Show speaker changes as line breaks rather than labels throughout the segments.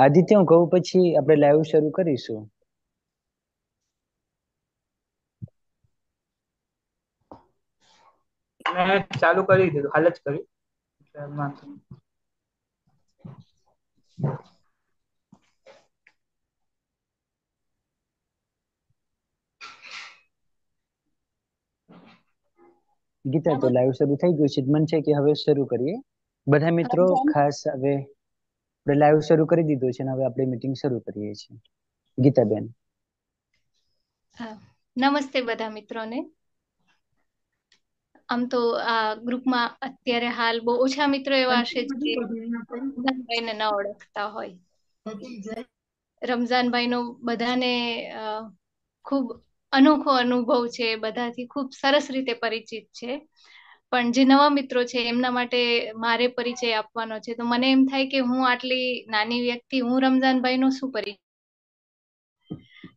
આદિત્ય હું કહું પછી આપણે લાઈવ શરૂ કરીશું.
મેં ચાલુ કરી દીધું હાલ જ કર્યું
ગીતા તો લાઈવ શરૂ થઈ ગયું છે. મન છે કે હવે શરૂ કરીએ? બધા મિત્રો ખાસ હવે આપણે લાઈવ શરૂ કરી દીધું છે અને હવે આપણે મીટિંગ શરૂ કરીએ છીએ. ગીતાબેન.
નમસ્તે બધા મિત્રોને. આમ તો આ ગ્રુપમાં અત્યારે હાલ બહુ ઓછા મિત્રો એવા હશે જે રમઝાનભાઈને ન ઓળખતા હોય. રમઝાનભાઈ નો બધાને ખૂબ અનોખો અનુભવ છે બધાથી ખૂબ સરસ રીતે પરિચિત છે. પણ જે નવા મિત્રો છે, એમના માટે મારે પરિચય આપવાનો છે. તો મને એમ થાય કે હું આટલી નાની વ્યક્તિ, હું રમઝાનભાઈ નો શું પરિચય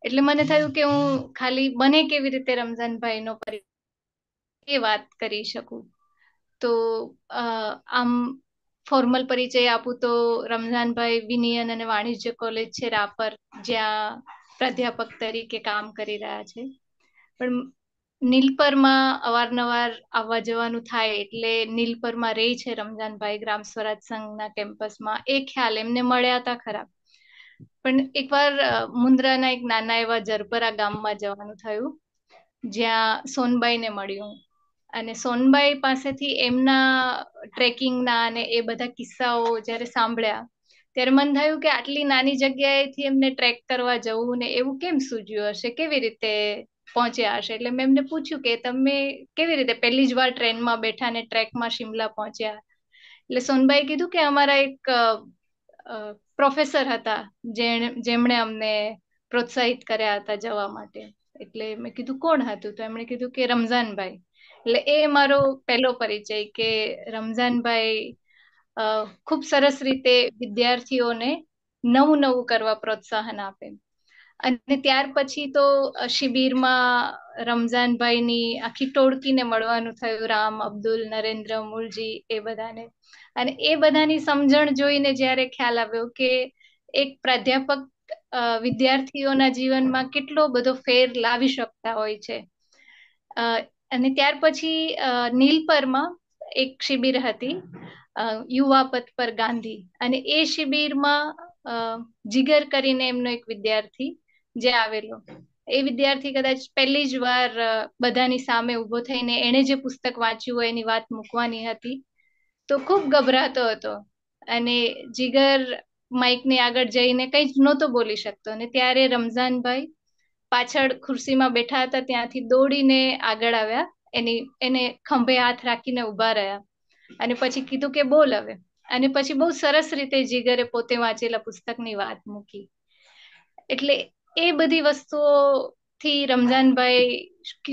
એટલે મને થયું કે હું ખાલી બને કેવી રીતે રમઝાનભાઈ નો પરિચય એ વાત કરી શકું. તો આમ ફોર્મલ પરિચય આપું તો રમઝાનભાઈ વિનિયન અને વાણિજ્ય કોલેજ છે, રાપર, જ્યાં પ્રાધ્યાપક તરીકે કામ કરી રહ્યા છે. પણ નીલપરમાં અવારનવાર આવવા જવાનું થાય એટલે નીલપરમાં રહી છે રમજાનભાઈ ગ્રામ સ્વરાજ સંઘના કેમ્પસમાં. એ ખ્યાલ એમને મળ્યા હતા ખરા પણ એકવાર મુન્દ્રાના એક નાના એવા જરપરા ગામમાં જવાનું થયું, જ્યાં સોનબાઈને મળ્યું. અને સોનબાઈ પાસેથી એમના ટ્રેકિંગના અને એ બધા કિસ્સાઓ જ્યારે સાંભળ્યા, ત્યારે મન થયું કે આટલી નાની જગ્યાએથી એમને ટ્રેક કરવા જવું ને એવું કેમ સૂજ્યું હશે? કેવી રીતે પહોંચ્યા હશે. એટલે મેં એમને પૂછ્યું કે તમે કેવી રીતે પહેલી જ વાર ટ્રેનમાં બેઠા ને ટ્રેકમાં શિમલા પહોંચ્યા? એટલે સોનબાઈ કીધું કે અમારા એક પ્રોફેસર હતા જેમણે અમને પ્રોત્સાહિત કર્યા હતા જવા માટે. એટલે મેં કીધું, કોણ હતું? તો એમણે કીધું કે રમઝાનભાઈ. એટલે એ મારો પહેલો પરિચય કે રમઝાનભાઈ ખૂબ સરસ રીતે વિદ્યાર્થીઓને નવું નવું કરવા પ્રોત્સાહન આપે. અને ત્યાર પછી તો શિબિરમાં રમઝાનભાઈની આખી ટોળકીને મળવાનું થયું, રામ, અબ્દુલ, નરેન્દ્ર મૂળજી એ બધાને. અને એ બધાની સમજણ જોઈને જ્યારે ખ્યાલ આવ્યો કે એક પ્રાધ્યાપક વિદ્યાર્થીઓના જીવનમાં કેટલો બધો ફેર લાવી શકતા હોય છે. અને ત્યાર પછી નીલપરમાં એક શિબિર હતી યુવા પથ પર ગાંધી. અને એ શિબિરમાં જીગર કરીને એમનો એક વિદ્યાર્થી જે આવેલો. એ વિદ્યાર્થી કદાચ પહેલી જ વાર બધાની સામે ઊભો થઈને એણે જે પુસ્તક વાંચ્યું હોય એની વાત મૂકવાની હતી, તો ખૂબ ગભરાતો હતો. અને જીગર માઇકની આગળ જઈને કંઈ જ નહોતો બોલી શકતો. અને ત્યારે રમઝાનભાઈ પાછળ ખુરશીમાં બેઠા હતા, ત્યાંથી દોડીને આગળ આવ્યા. એની, એને ખંભે હાથ રાખીને ઊભા રહ્યા. અને પછી કીધું કે બોલ હવે. અને પછી બહુ સરસ રીતે જીગરે પોતે વાંચેલા પુસ્તકની વાત મૂકી. એટલે એ બધી વસ્તુઓથી રમઝાનભાઈ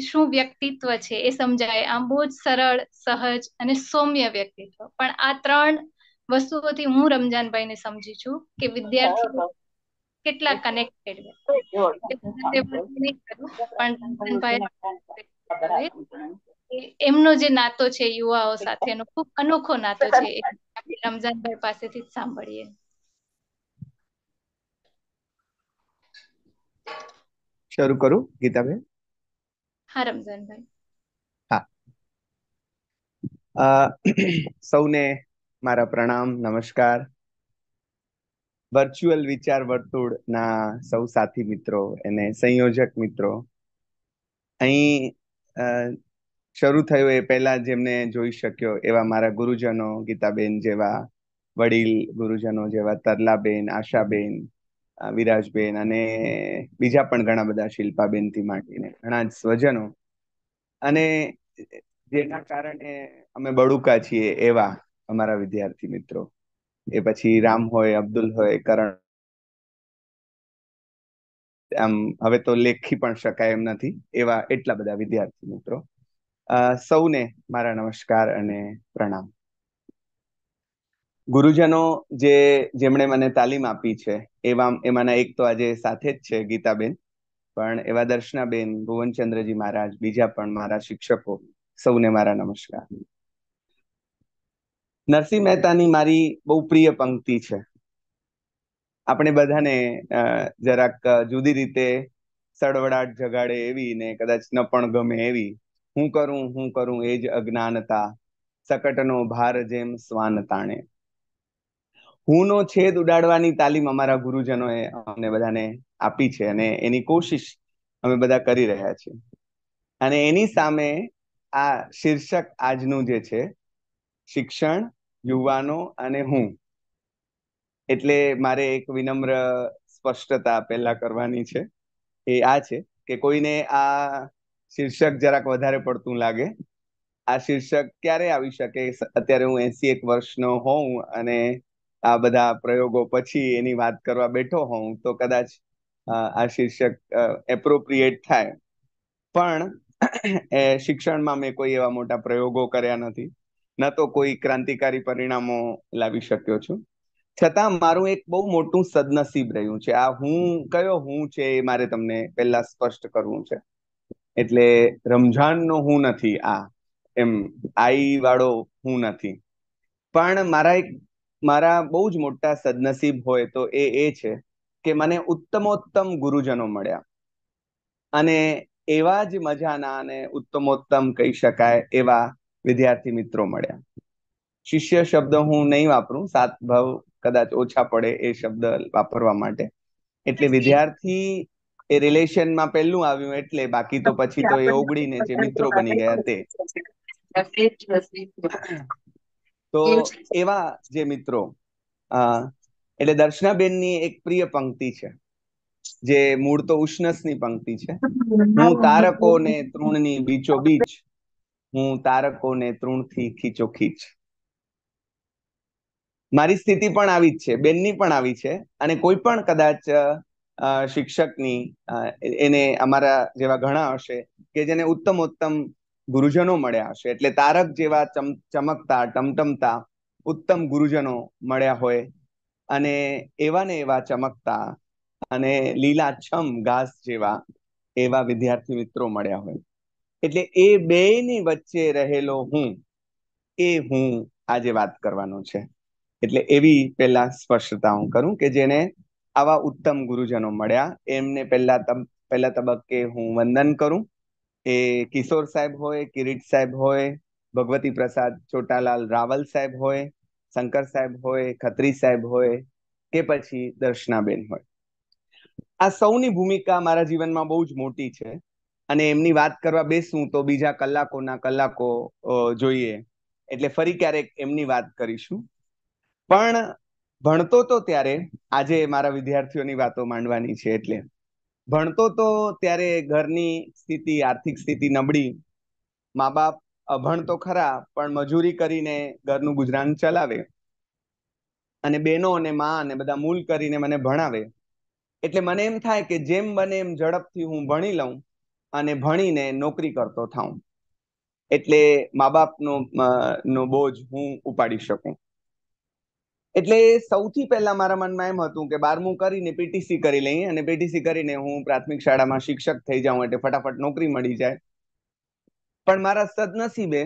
શું વ્યક્તિત્વ છે એ સમજાય. આમ બહુ જ સરળ સહજ અને સૌમ્ય વ્યક્તિત્વ. પણ આ ત્રણ વસ્તુઓથી હું રમઝાનભાઈને સમજી છું કે વિદ્યાર્થીઓ કેટલા કનેક્ટેડ પણ એમનો જે નાતો છે યુવાઓ સાથેનો ખૂબ અનોખો નાતો છે રમઝાનભાઈ પાસેથી જ સાંભળીએ.
શરૂ કરું ગીતાબેન?
હા રમઝાનભાઈ.
હા. સૌને મારા પ્રણામ નમસ્કાર. વર્ચ્યુઅલ વિચાર વર્તુળ ના સૌ સાથી મિત્રો અને સંયોજક મિત્રો. અહીં શરૂ થયું એ પહેલા જેમને જોઈ શક્યો એવા મારા ગુરુજનો ગીતાબેન જેવા વડીલ ગુરુજનો જેવા તરલાબેન આશાબેન વિરાજબેન અને બીજા પણ ઘણા બધા શિલ્પાબેનથી માંડીને ઘણા જ સ્વજનો. અને જેના કારણે અમે બડુકા છીએ એવા અમારા વિદ્યાર્થી મિત્રો. એ પછી રામ હોય, અબ્દુલ હોય, કરણ. આમ હવે તો લેખી પણ શકાય એમ નથી, એવા એટલા બધા વિદ્યાર્થી મિત્રો. સૌને મારા નમસ્કાર અને પ્રણામ. ગુરુજનો જે જેમણે મને તાલીમ આપી છે એવા એમાંના એક તો આજે સાથે જ છે ગીતાબેન. પણ એવા દર્શનાબેન, ભુવનચંદ્રજી મહારાજ, બીજા પણ મારા શિક્ષકો, સૌને મારા નમસ્કાર. નરસિંહ મહેતાની મારી બહુ પ્રિય પંક્તિ છે. આપણે બધાને જરાક જુદી રીતે સડવડાટ જગાડે એવી ને કદાચ ન પણ ગમે એવી. હું કરું હું કરું એ જ અજ્ઞાનતા, સકટનો ભાર જેમ સ્વાન તાણે. હુંનો છેદ ઉડાડવાની તાલીમ અમારા ગુરુજનોએ અમને બધાને આપી છે અને એની કોશિશ અમે બધા કરી રહ્યા છીએ. અને એની સામે આ શીર્ષક આજનું જે છે, શિક્ષણ, યુવાનો અને હું. એટલે મારે એક વિનમ્ર સ્પષ્ટતા પહેલા કરવાની છે. એ આ છે કે કોઈને આ શીર્ષક જરાક વધારે પડતું લાગે. આ શીર્ષક ક્યારે આવી શકે? અત્યારે હું એસી એક વર્ષનો હોઉં અને આ બધા પ્રયોગો પછી એની વાત કરવા બેઠો હોઉં તો કદાચ આ શીર્ષક એપ્રોપ્રિએટ થાય. પણ એ શિક્ષણમાં મેં કોઈ એવા મોટા પ્રયોગો કર્યા નથી. ન તો કોઈ ક્રાંતિકારી પરિણામો લાવી શક્યો છું. છતાં મારું એક બહુ મોટું સદનસીબ રહ્યું છે. આ હું કયો હું છે એ મારે તમને પહેલા સ્પષ્ટ કરવું છે. એટલે રમઝાનનો હું નથી આ. એમ, આઈ વાળો હું નથી. પણ મારા એક મારા બહુ જ મોટા સદનસીબ હોય તો એ એ છે કે મને ઉત્તમોત્તમ ગુરુજનો મળ્યા. અને એવા જ મજાના અને ઉત્તમોત્તમ કહી શકાય એવા વિદ્યાર્થી મિત્રો મળ્યા. શિષ્ય શબ્દ હું નહીં વાપરું સાત ભાવ કદાચ ઓછા પડે એ શબ્દ વાપરવા માટે. એટલે વિદ્યાર્થી એ રિલેશનમાં પહેલું આવ્યું એટલે બાકી તો પછી તો એ ઓગળીને જે મિત્રો બની ગયા તે. તો એવા જે મિત્રો એટલે દર્શનાબેનની એક પ્રિય પંક્તિ છે. જે મૂળ તો ઉષ્ણસની પંક્તિ છે. હું તારકો ને તૃણની બીચો બીચ હું તારકો ને તૃણથી ખીચો ખીચ. મારી સ્થિતિ પણ આવી જ છે બેનની પણ આવી છે અને કોઈ પણ કદાચ શિક્ષકની એને અમારા જેવા ઘણા હશે કે જેને ઉત્તમ ઉત્તમ ગુરુજનો મળ્યા હશે. એટલે તારક જેવા ચમકતા, ટમટમતા ઉત્તમ ગુરુજનો મળ્યા હોય. અને એવા ને એવા ચમકતા અને લીલાછમ ઘાસ જેવા એવા વિદ્યાર્થી મિત્રો મળ્યા હોય. એટલે એ બેની વચ્ચે રહેલો હું, એ હું આજે વાત કરવાનો છે. એટલે એવી પહેલા સ્પષ્ટતા હું કરું કે જેને આવા ઉત્તમ ગુરુજનો મળ્યા. એમને પહેલા પહેલા તબક્કે હું વંદન કરું. એ કિશોર સાહેબ હોય, કિરીટ સાહેબ હોય, ભગવતી પ્રસાદ ચોટાલાલ રાવલ સાહેબ હોય, શંકર સાહેબ હોય, ખત્રી સાહેબ હોય, કે પછી દર્શનાબેન હોય. આ સૌની ભૂમિકા મારા જીવનમાં બહુ જ મોટી છે. અને એમની વાત કરવા બેસું તો બીજા કલાકોના કલાકો જોઈએ. એટલે ફરી ક્યારેક એમની વાત કરીશું. પણ ભણતો તો ત્યારે આજે મારા વિદ્યાર્થીઓની વાતો માંડવાની છે એટલે. ભણતો તો ત્યારે ઘરની સ્થિતિ, આર્થિક સ્થિતિ નબળી. મા બાપ અભણ તો ખરા, પણ મજૂરી કરીને ઘરનું ગુજરાન ચલાવે. અને બેનો અને મા અને બધા મૂલ કરીને મને ભણાવે. એટલે મને એમ થાય કે જેમ બને એમ ઝડપથી હું ભણી લઉં અને ભણીને નોકરી કરતો થાઉં. એટલે મા બાપનો નો બોજ હું ઉપાડી શકું. એટલે સૌથી પહેલા મારા મનમાં એમ હતું કે બારમું કરીને પીટીસી કરી લઈએ અને પીટીસી કરીને હું પ્રાથમિક શાળામાં શિક્ષક થઈ જાઉં એટલે ફટાફટ નોકરી મળી જાય. પણ મારા સદનસીબે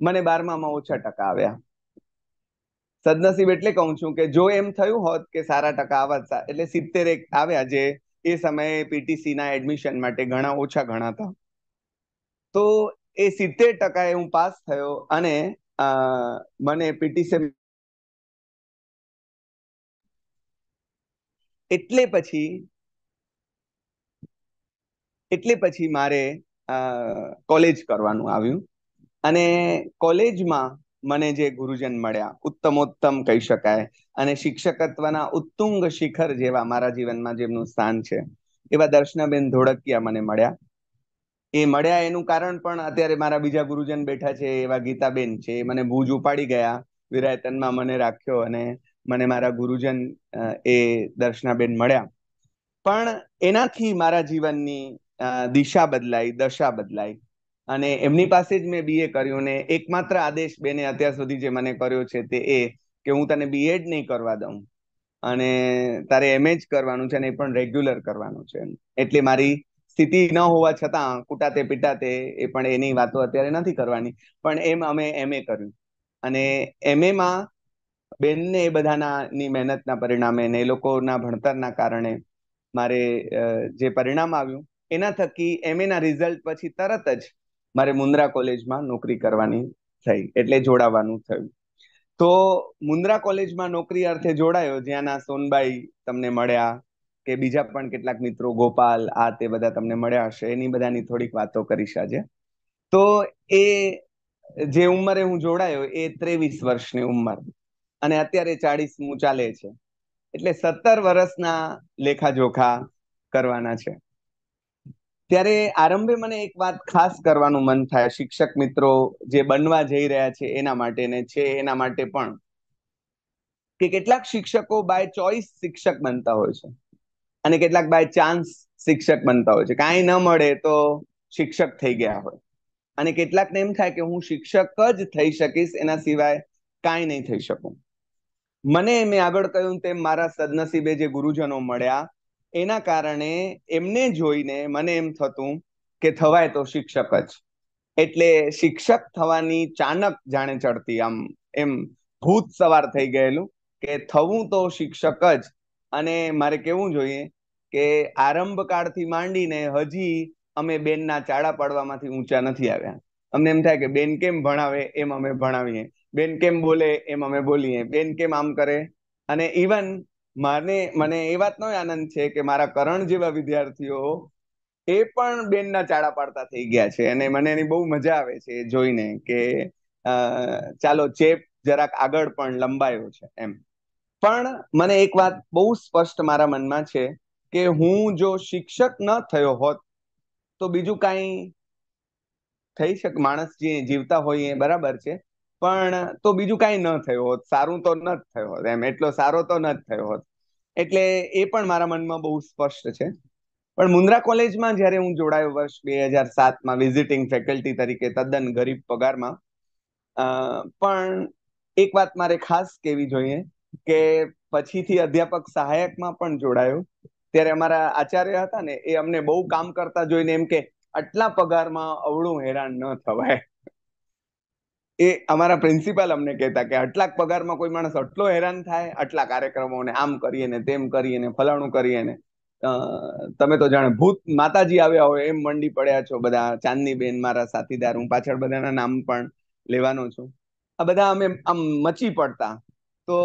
મને બારમામાં ઓછા ટકા આવ્યા. સદનસીબ એટલે કહું છું કે જો એમ થયું હોત કે સારા ટકા આવત એટલે સિત્તેર એક આવ્યા જે એ સમયે પીટીસી ના એડમિશન માટે ઘણા ઓછા ગણાતા. તો એ સિત્તેર ટકાએ હું પાસ થયો અને મને પીટીસી એટલે પછી એટલે પછી મારે કોલેજ કરવાનું આવ્યું. અને કોલેજમાં મને જે ગુરુજન મળ્યા, ઉત્તમોત્તમ કહી શકાય, અને શિક્ષકત્વના ઉત્તુંગ શિખર જેવા મારા જીવનમાં જેમનું સ્થાન છે, એવા દર્શનાબેન ધોળકિયા મને મળ્યા. એ મળ્યા એનું કારણ પણ અત્યારે મારા બીજા ગુરુજન બેઠા છે, એવા ગીતાબેન છે, એ મને ભૂજ ઉપાડી ગયા, વિરાયતનમાં મને રાખ્યો અને મને મારા ગુરુજન એ દર્શનાબેન મળ્યા. પણ એનાથી મારા જીવનની દિશા બદલાઈ, દશા બદલાઈ. અને એમની પાસે જ મેં બીએ કર્યું ને એકમાત્ર આદેશ બેને અત્યાર સુધી જે મને કર્યો છે તે એ કે હું તને બીએડ નહીં કરવા દઉં. અને તારે એમ જ કરવાનું છે ને એ પણ રેગ્યુલર કરવાનું છે. એટલે મારી સ્થિતિ ન હોવા છતાં કુટાતે પીટાતે એ પણ એની વાતો અત્યારે નથી કરવાની. પણ એમ અમે એમએ કર્યું. અને એમએમાં બેનને એ બધાના ની મહેનતના પરિણામે ને એ લોકોના ભણતરના કારણે મારે જે પરિણામ આવ્યું, એના થકી એમએના રિઝલ્ટ પછી તરત જ મારે મુન્દ્રા કોલેજમાં નોકરી કરવાની થઈ, એટલે જોડાવાનું થયું. તો મુન્દ્રા કોલેજમાં નોકરી અર્થે જોડાયો, જ્યાંના સોનબાઈ તમને મળ્યા, કે બીજા પણ કેટલાક મિત્રો, ગોપાલ, આ તે બધા તમને મળ્યા હશે, એની બધાની થોડીક વાતો કરીશ આજે. તો એ, જે ઉંમરે હું જોડાયો, એ ત્રેવીસ વર્ષની ઉંમર. અને અત્યારે ચાળીસમું ચાલે છે. એટલે સત્તર વર્ષના લેખાજોખા કરવાના છે. ત્યારે આરંભે મને એક વાત ખાસ કરવાનું મન થાય. શિક્ષક મિત્રો જે બનવા જઈ રહ્યા છે એના માટે ને છે, એના માટે પણ. કે કેટલાક શિક્ષકો બાય ચોઈસ શિક્ષક બનતા હોય છે અને કેટલાક બાય ચાન્સ શિક્ષક બનતા હોય છે. કાંઈ ન મળે તો શિક્ષક થઈ ગયા હોય. અને કેટલાકને એમ થાય કે હું શિક્ષક જ થઈ શકીશ, એના સિવાય કાંઈ નહીં થઈ શકું. મને મેં આગળ કહ્યું તેમ મારા સદનસીબે જે ગુરુજનો મળ્યા, એના કારણે એમને જોઈને મને એમ થતું કે થવાય તો શિક્ષક જ. એટલે શિક્ષક થવાની ચાનક જાણે ચડતી આમ, એમ ભૂત સવાર થઈ ગયેલું કે થવું તો શિક્ષક જ. અને મારે કેવું જોઈએ કે આરંભ કાળથી માંડીને હજી અમે બેનના ચાડા પાડવામાંથી ઊંચા નથી આવ્યા. અમને એમ થાય કે બેન કેમ ભણાવે, એમ અમે ભણાવીએ. બેન કેમ બોલે એમ અમે બોલીએ. બેન કેમ આમ કરે? અને ઇવન મને મને એ વાતનો આનંદ છે કે મારા કરણ જેવા વિદ્યાર્થીઓ એ પણ બેનના ચાડા પાડતા થઈ ગયા છે. અને મને એની બહુ મજા આવે છે જોઈને કે ચાલો ચેપ જરાક આગળ પણ લંબાયો છે એમ. પણ મને એક વાત બહુ સ્પષ્ટ મારા મનમાં છે કે હું જો શિક્ષક ન થયો હોત તો બીજું કાંઈ થઈ શકે, માણસ જે જીવતા હોય એ બરાબર છે. પણ તો બીજું કાંઈ ન થયું હોત. સારું તો ન થયો હોત એમ. એટલો સારો તો ન થયો હોત. એટલે એ પણ મારા મનમાં બહુ સ્પષ્ટ છે. પણ મુન્દ્રા કોલેજમાં જ્યારે હું જોડાયો વર્ષ બે હજાર સાતમાં વિઝિટિંગ ફેકલ્ટી તરીકે તદ્દન ગરીબ પગારમાં પણ એક વાત મારે ખાસ કેવી જોઈએ કે પછીથી અધ્યાપક સહાયકમાં પણ જોડાયો. ત્યારે અમારા આચાર્ય હતા ને, એ અમને બહુ કામ કરતા જોઈને એમ કે, આટલા પગારમાં અવળું હેરાન ન થવાય. એ અમારા પ્રિન્સિપાલ અમને કહેતા કે આટલા પગારમાં કોઈ માણસ આટલો હેરાન થાય? આટલા કાર્યક્રમોને આમ કરીએ ને તેમ કરીએ ને ફલાણું કરીએ ને? તમે તો જાણે ભૂત માતાજી આવ્યા હોય, એમ મંડી પડ્યા છો બધા. ચાંદની બેન મારા સાથીદાર, હું પાછળ બધાના નામ પણ લેવાનો છું. આ બધા અમે આમ મચી પડતા. તો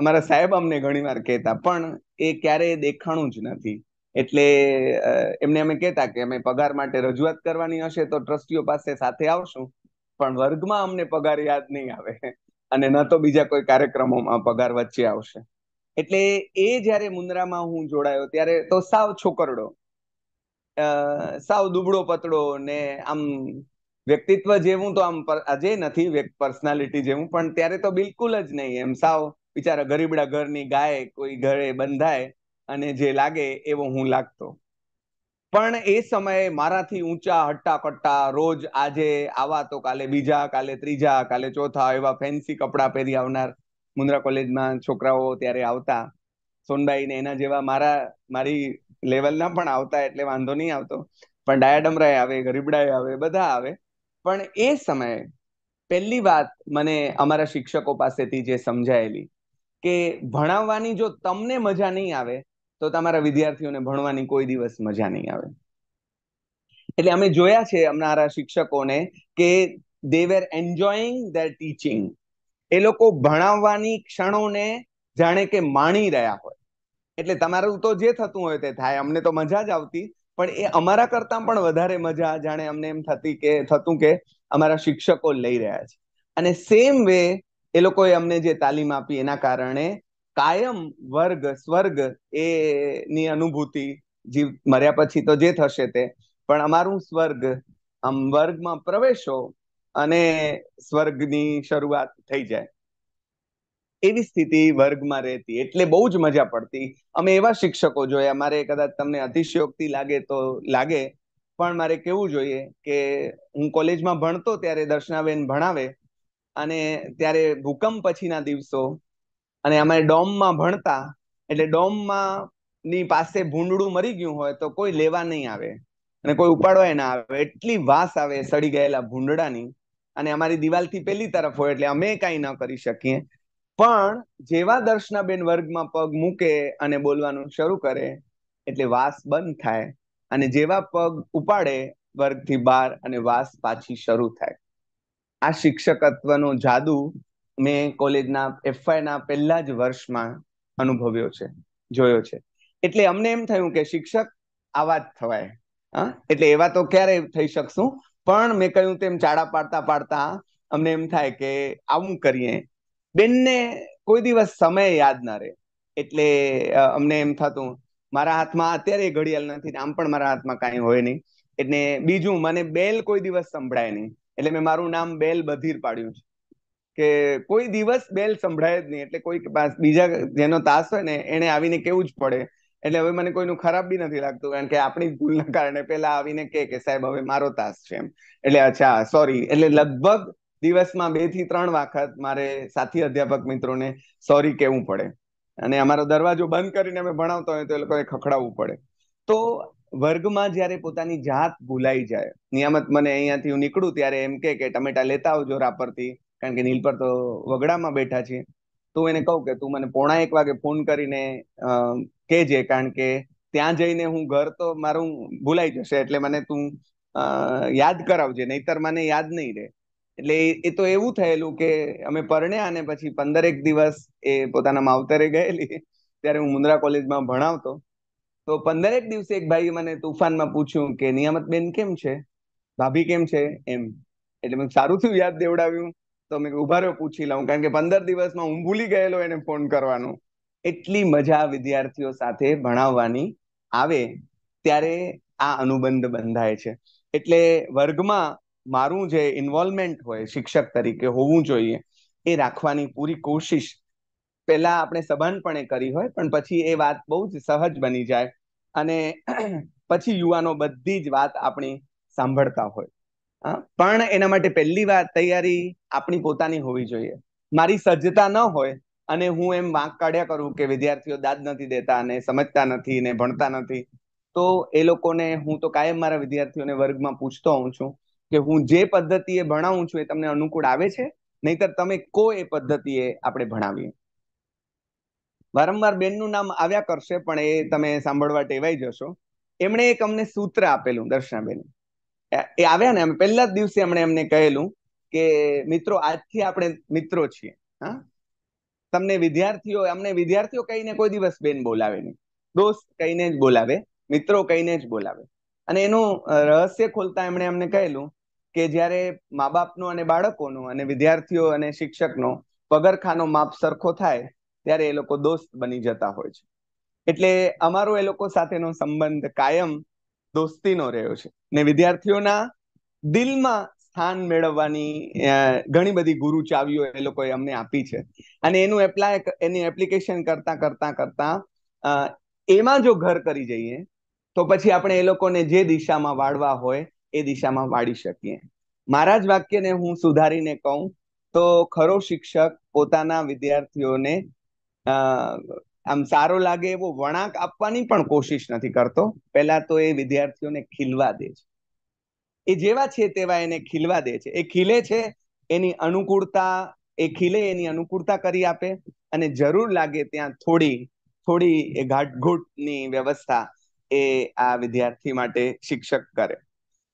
અમારા સાહેબ અમને ઘણીવાર કહેતા, પણ એ ક્યારેય દેખાણું જ નથી. એટલે એમને અમે કહેતા કે અમે પગાર માટે રજૂઆત કરવાની હશે તો ટ્રસ્ટીઓ પાસે સાથે આવશું. પણ વર્ગમાં અમને પગાર યાદ નહીં આવે. અને ન તો બીજા કોઈ કાર્યક્રમોમાં પગાર વચ્ચે આવશે. એટલે એ જ્યારે મુન્દ્રામાં હું જોડાયો ત્યારે તો સાવ છોકરડો સાવ દુબળો પતળો ને આમ વ્યક્તિત્વ જેવું તો આમ આજે નથી પર્સનાલિટી જેવું, પણ ત્યારે તો બિલકુલ જ નહીં. એમ સાવ બિચારા ગરીબડા ઘરની ગાય કોઈ ઘરે બંધાય અને જે લાગે એવો હું લાગતો. પણ એ સમયે મારાથી ઊંચા હટ્ટા કટ્ટા રોજ આજે આવા તો કાલે બીજા, કાલે ત્રીજા, કાલે ચોથા એવા ફેન્સી કપડાં પહેરી આવનાર મુન્દ્રા કોલેજમાં છોકરાઓ ત્યારે આવતા. સોનબાઈ ને એના જેવા મારા, મારી લેવલના પણ આવતા એટલે વાંધો નહીં આવતો. પણ ડાયાડમરાય આવે ગરીબડાય આવે, બધા આવે. પણ એ સમયે પહેલી વાત મને અમારા શિક્ષકો પાસેથી જે સમજાયેલી કે ભણાવવાની જો તમને મજા નહીં આવે તો તમારા વિદ્યાર્થીઓને ભણવાની કોઈ દિવસ મજા નહીં આવે. એટલે અમે જોયા છે અમારા શિક્ષકોને કે they were enjoying their teaching એ લોકો ભણાવવાની ક્ષણોને જાણે કે માણી રહ્યા હોય. એટલે તમારું તો જે થતું હોય તે થાય, અમને તો મજા જ આવતી. પણ એ અમારા કરતા પણ વધારે મજા જાણે અમને એમ થતી કે, થતું કે અમારા શિક્ષકો લઈ રહ્યા છે. અને સેમ વે એ લોકોએ અમને જે તાલીમ આપી એના કારણે કાયમ વર્ગ, સ્વર્ગ એ ની અનુભૂતિ જીવ મર્યા પછી તો જે થશે તે. પણ અમારું સ્વર્ગ, આમ વર્ગમાં પ્રવેશો અને સ્વર્ગની શરૂઆત થઈ જાય. એવી સ્થિતિ વર્ગમાં રહેતી, એટલે બહુ જ મજા પડતી. અમે એવા શિક્ષકો જોયા, મારે કદાચ તમને અતિશયોક્તિ લાગે તો લાગે, પણ મારે કેવું જોઈએ કે હું કોલેજમાં ભણતો ત્યારે દર્શનાબેન ભણાવે અને ત્યારે ભૂકંપ પછીના દિવસો અને અમે ડોમમાં ભણતા, એટલે ડોમમાં ની પાસે ભૂંડડું મરી ગયું હોય તો કોઈ લેવા નહીં આવે અને કોઈ ઉપાડવા ના આવે. એટલી વાસ આવે સડી ગયેલા ભૂંડડાની. અને અમારી દિવાલથી પેલી તરફ હોય એટલે અમે કાંઈ ન કરી શકીએ. પણ જેવા દર્શનાબેન વર્ગમાં પગ મૂકે અને બોલવાનું શરૂ કરે, એટલે વાસ બંધ થાય. અને જેવા પગ ઉપાડે, વર્ગથી બહાર અને વાસ પાછી શરૂ થાય. આ શિક્ષકત્વનો જાદુ મેં કોલેજના એફઆઈના પહેલા જ વર્ષમાં અનુભવ્યો છે, જોયો છે. એટલે અમને એમ થયું કે શિક્ષક આવા જ થવાય. હા? એટલે એવા તો ક્યારે થઈ શકશું? પણ મેં કહ્યું તેમ ચાડા પાડતા પાડતા અમને એમ થાય કે આવું કરીએ. બેનને કોઈ દિવસ સમય યાદ ના રહે. એટલે અમને એમ થતું, મારા હાથમાં અત્યારે ઘડિયાળ નથી, આમ પણ મારા હાથમાં કાંઈ હોય નહીં. એટલે બીજું, મને બેલ કોઈ દિવસ સંભળાય નહીં. એટલે મેં મારું નામ બેલ બધીર પાડ્યું છે. કે કોઈ દિવસ બેલ સંભળાય જ નહીં. એટલે કોઈ બીજા જેનો તાસ હોય ને એને આવીને કેવું જ પડે. એટલે હવે મને કોઈનું ખરાબ બી નથી લાગતું, કારણ કે આપણી ભૂલના કારણે પેલા આવીને કે કે, સાહેબ, હવે મારો તાસ છે. એમ. એટલે અચ્છા, સોરી. એટલે લગભગ દિવસમાં બેથી ત્રણ વખત મારે સાથી અધ્યાપક મિત્રોને સોરી કેવું પડે. અને અમારો દરવાજો બંધ કરીને અમે ભણાવતો હોય તો એ લોકોએ ખખડાવવું પડે. તો વર્ગમાં જ્યારે પોતાની જાત ભૂલાઈ જાય, નિયામત મને અહીંયાથી હું નીકળું ત્યારે એમ કે, ટમેટા લેતા આવજો રાપરથી. કારણ કે નીલ પર તો વગડામાં બેઠા છે. તો એને કહું કે તું મને પોણા એક વાગે ફોન કરીને કહેજે કારણ કે ત્યાં જઈને હું ઘર તો મારું ભૂલાઈ જશે એટલે મને તું યાદ કરાવજે, નહીતર મને યાદ નહીં રહે. એટલે એ તો એવું થયેલું કે અમે પરણ્યા અને પછી પંદરેક દિવસ એ પોતાના માવતરે ગયેલી. ત્યારે હું મુન્દ્રા કોલેજમાં ભણાવતો. તો પંદરેક દિવસે એક ભાઈ મને તુફાનમાં પૂછ્યું કે નિયામત બેન કેમ છે? ભાભી કેમ છે? એમ. એટલે મેં સારું થયું યાદ દેવડાવ્યું. તો મેં ઊભા રહ્યો પૂછી લઉં. કારણ કે પંદર દિવસમાં હું ભૂલી ગયેલો એને ફોન કરવાનો. એટલી મજા વિદ્યાર્થીઓ સાથે ભણાવવાની આવે ત્યારે આ અનુબંધ બંધાય છે. એટલે વર્ગમાં મારું જે ઇન્વોલ્વમેન્ટ હોય શિક્ષક તરીકે હોવું જોઈએ, એ રાખવાની પૂરી કોશિશ પહેલા આપણે સભાનપણે કરી હોય, પણ પછી એ વાત બહુ જ સહજ બની જાય અને પછી યુવાનો બધી જ વાત આપણી સાંભળતા હોય. પણ એના માટે પહેલી વાત તૈયારી આપણી પોતાની હોવી જોઈએ. મારી સજ્જતા ન હોય અને હું એમ વાંક કાઢ્યા કરું કે વિદ્યાર્થીઓ દાદ નથી દેતા અને સમજતા નથી ને ભણતા નથી, તો એ લોકોને હું તો કાયમ મારા વિદ્યાર્થીઓને વર્ગમાં પૂછતો હોઉં છું કે હું જે પદ્ધતિએ ભણાવું છું એ તમને અનુકૂળ આવે છે? નહીતર તમે કો એ પદ્ધતિએ આપણે ભણાવીએ. વારંવાર બેનનું નામ આવ્યા કરશે પણ એ તમે સાંભળવા ટેવાઈ જશો. એમણે એક અમને સૂત્ર આપેલું દર્શનાબેન. એ આવ્યા ને પહેલા જ દિવસે એમણે એમને કહેલું કે, મિત્રો, આજથી આપણે મિત્રો છીએ. હા? તમને વિદ્યાર્થીઓ, અમને વિદ્યાર્થીઓ કહીને કોઈ દિવસ બેન બોલાવે નહીં. દોસ્ત કહીને જ બોલાવે, મિત્રો કહીને જ બોલાવે. અને એનું રહસ્ય ખોલતા એમણે અમને કહેલું કે જ્યારે મા બાપનો અને બાળકોનો અને વિદ્યાર્થીઓ અને શિક્ષકનો પગરખાનો માપ સરખો થાય, ત્યારે એ લોકો દોસ્ત બની જતા હોય છે. એટલે અમારો એ લોકો સાથેનો સંબંધ કાયમ દોસ્તીનો રહ્યો છે. ને વિદ્યાર્થીઓના દિલમાં સ્થાન મેળવવાની ઘણી બધી ગુરુ ચાવીઓ એ લોકોએ અમને આપી છે. અને એનું એપ્લાય એની એપ્લિકેશન કરતા કરતા કરતા એમાં જો ઘર કરી જઈએ, તો પછી આપણે એ લોકોને જે દિશામાં વાળવા હોય, એ દિશામાં વાળી શકીએ. મારા જ વાક્યને હું સુધારીને કહું, તો ખરો શિક્ષક પોતાના વિદ્યાર્થીઓને આમ સારો લાગે એવો વળાંક આપવાની પણ કોશિશ નથી કરતો. પહેલા તો એ વિદ્યાર્થીઓને ખીલવા દે છે. એ જેવા છે તેવા એને ખીલવા દે છે. એ ખીલે છે, એની અનુકૂળતા, એ ખીલે, એની અનુકૂળતા કરી આપે અને જરૂર લાગે ત્યાં થોડી થોડી એ ઘાટઘૂટની વ્યવસ્થા એ આ વિદ્યાર્થી માટે શિક્ષક કરે.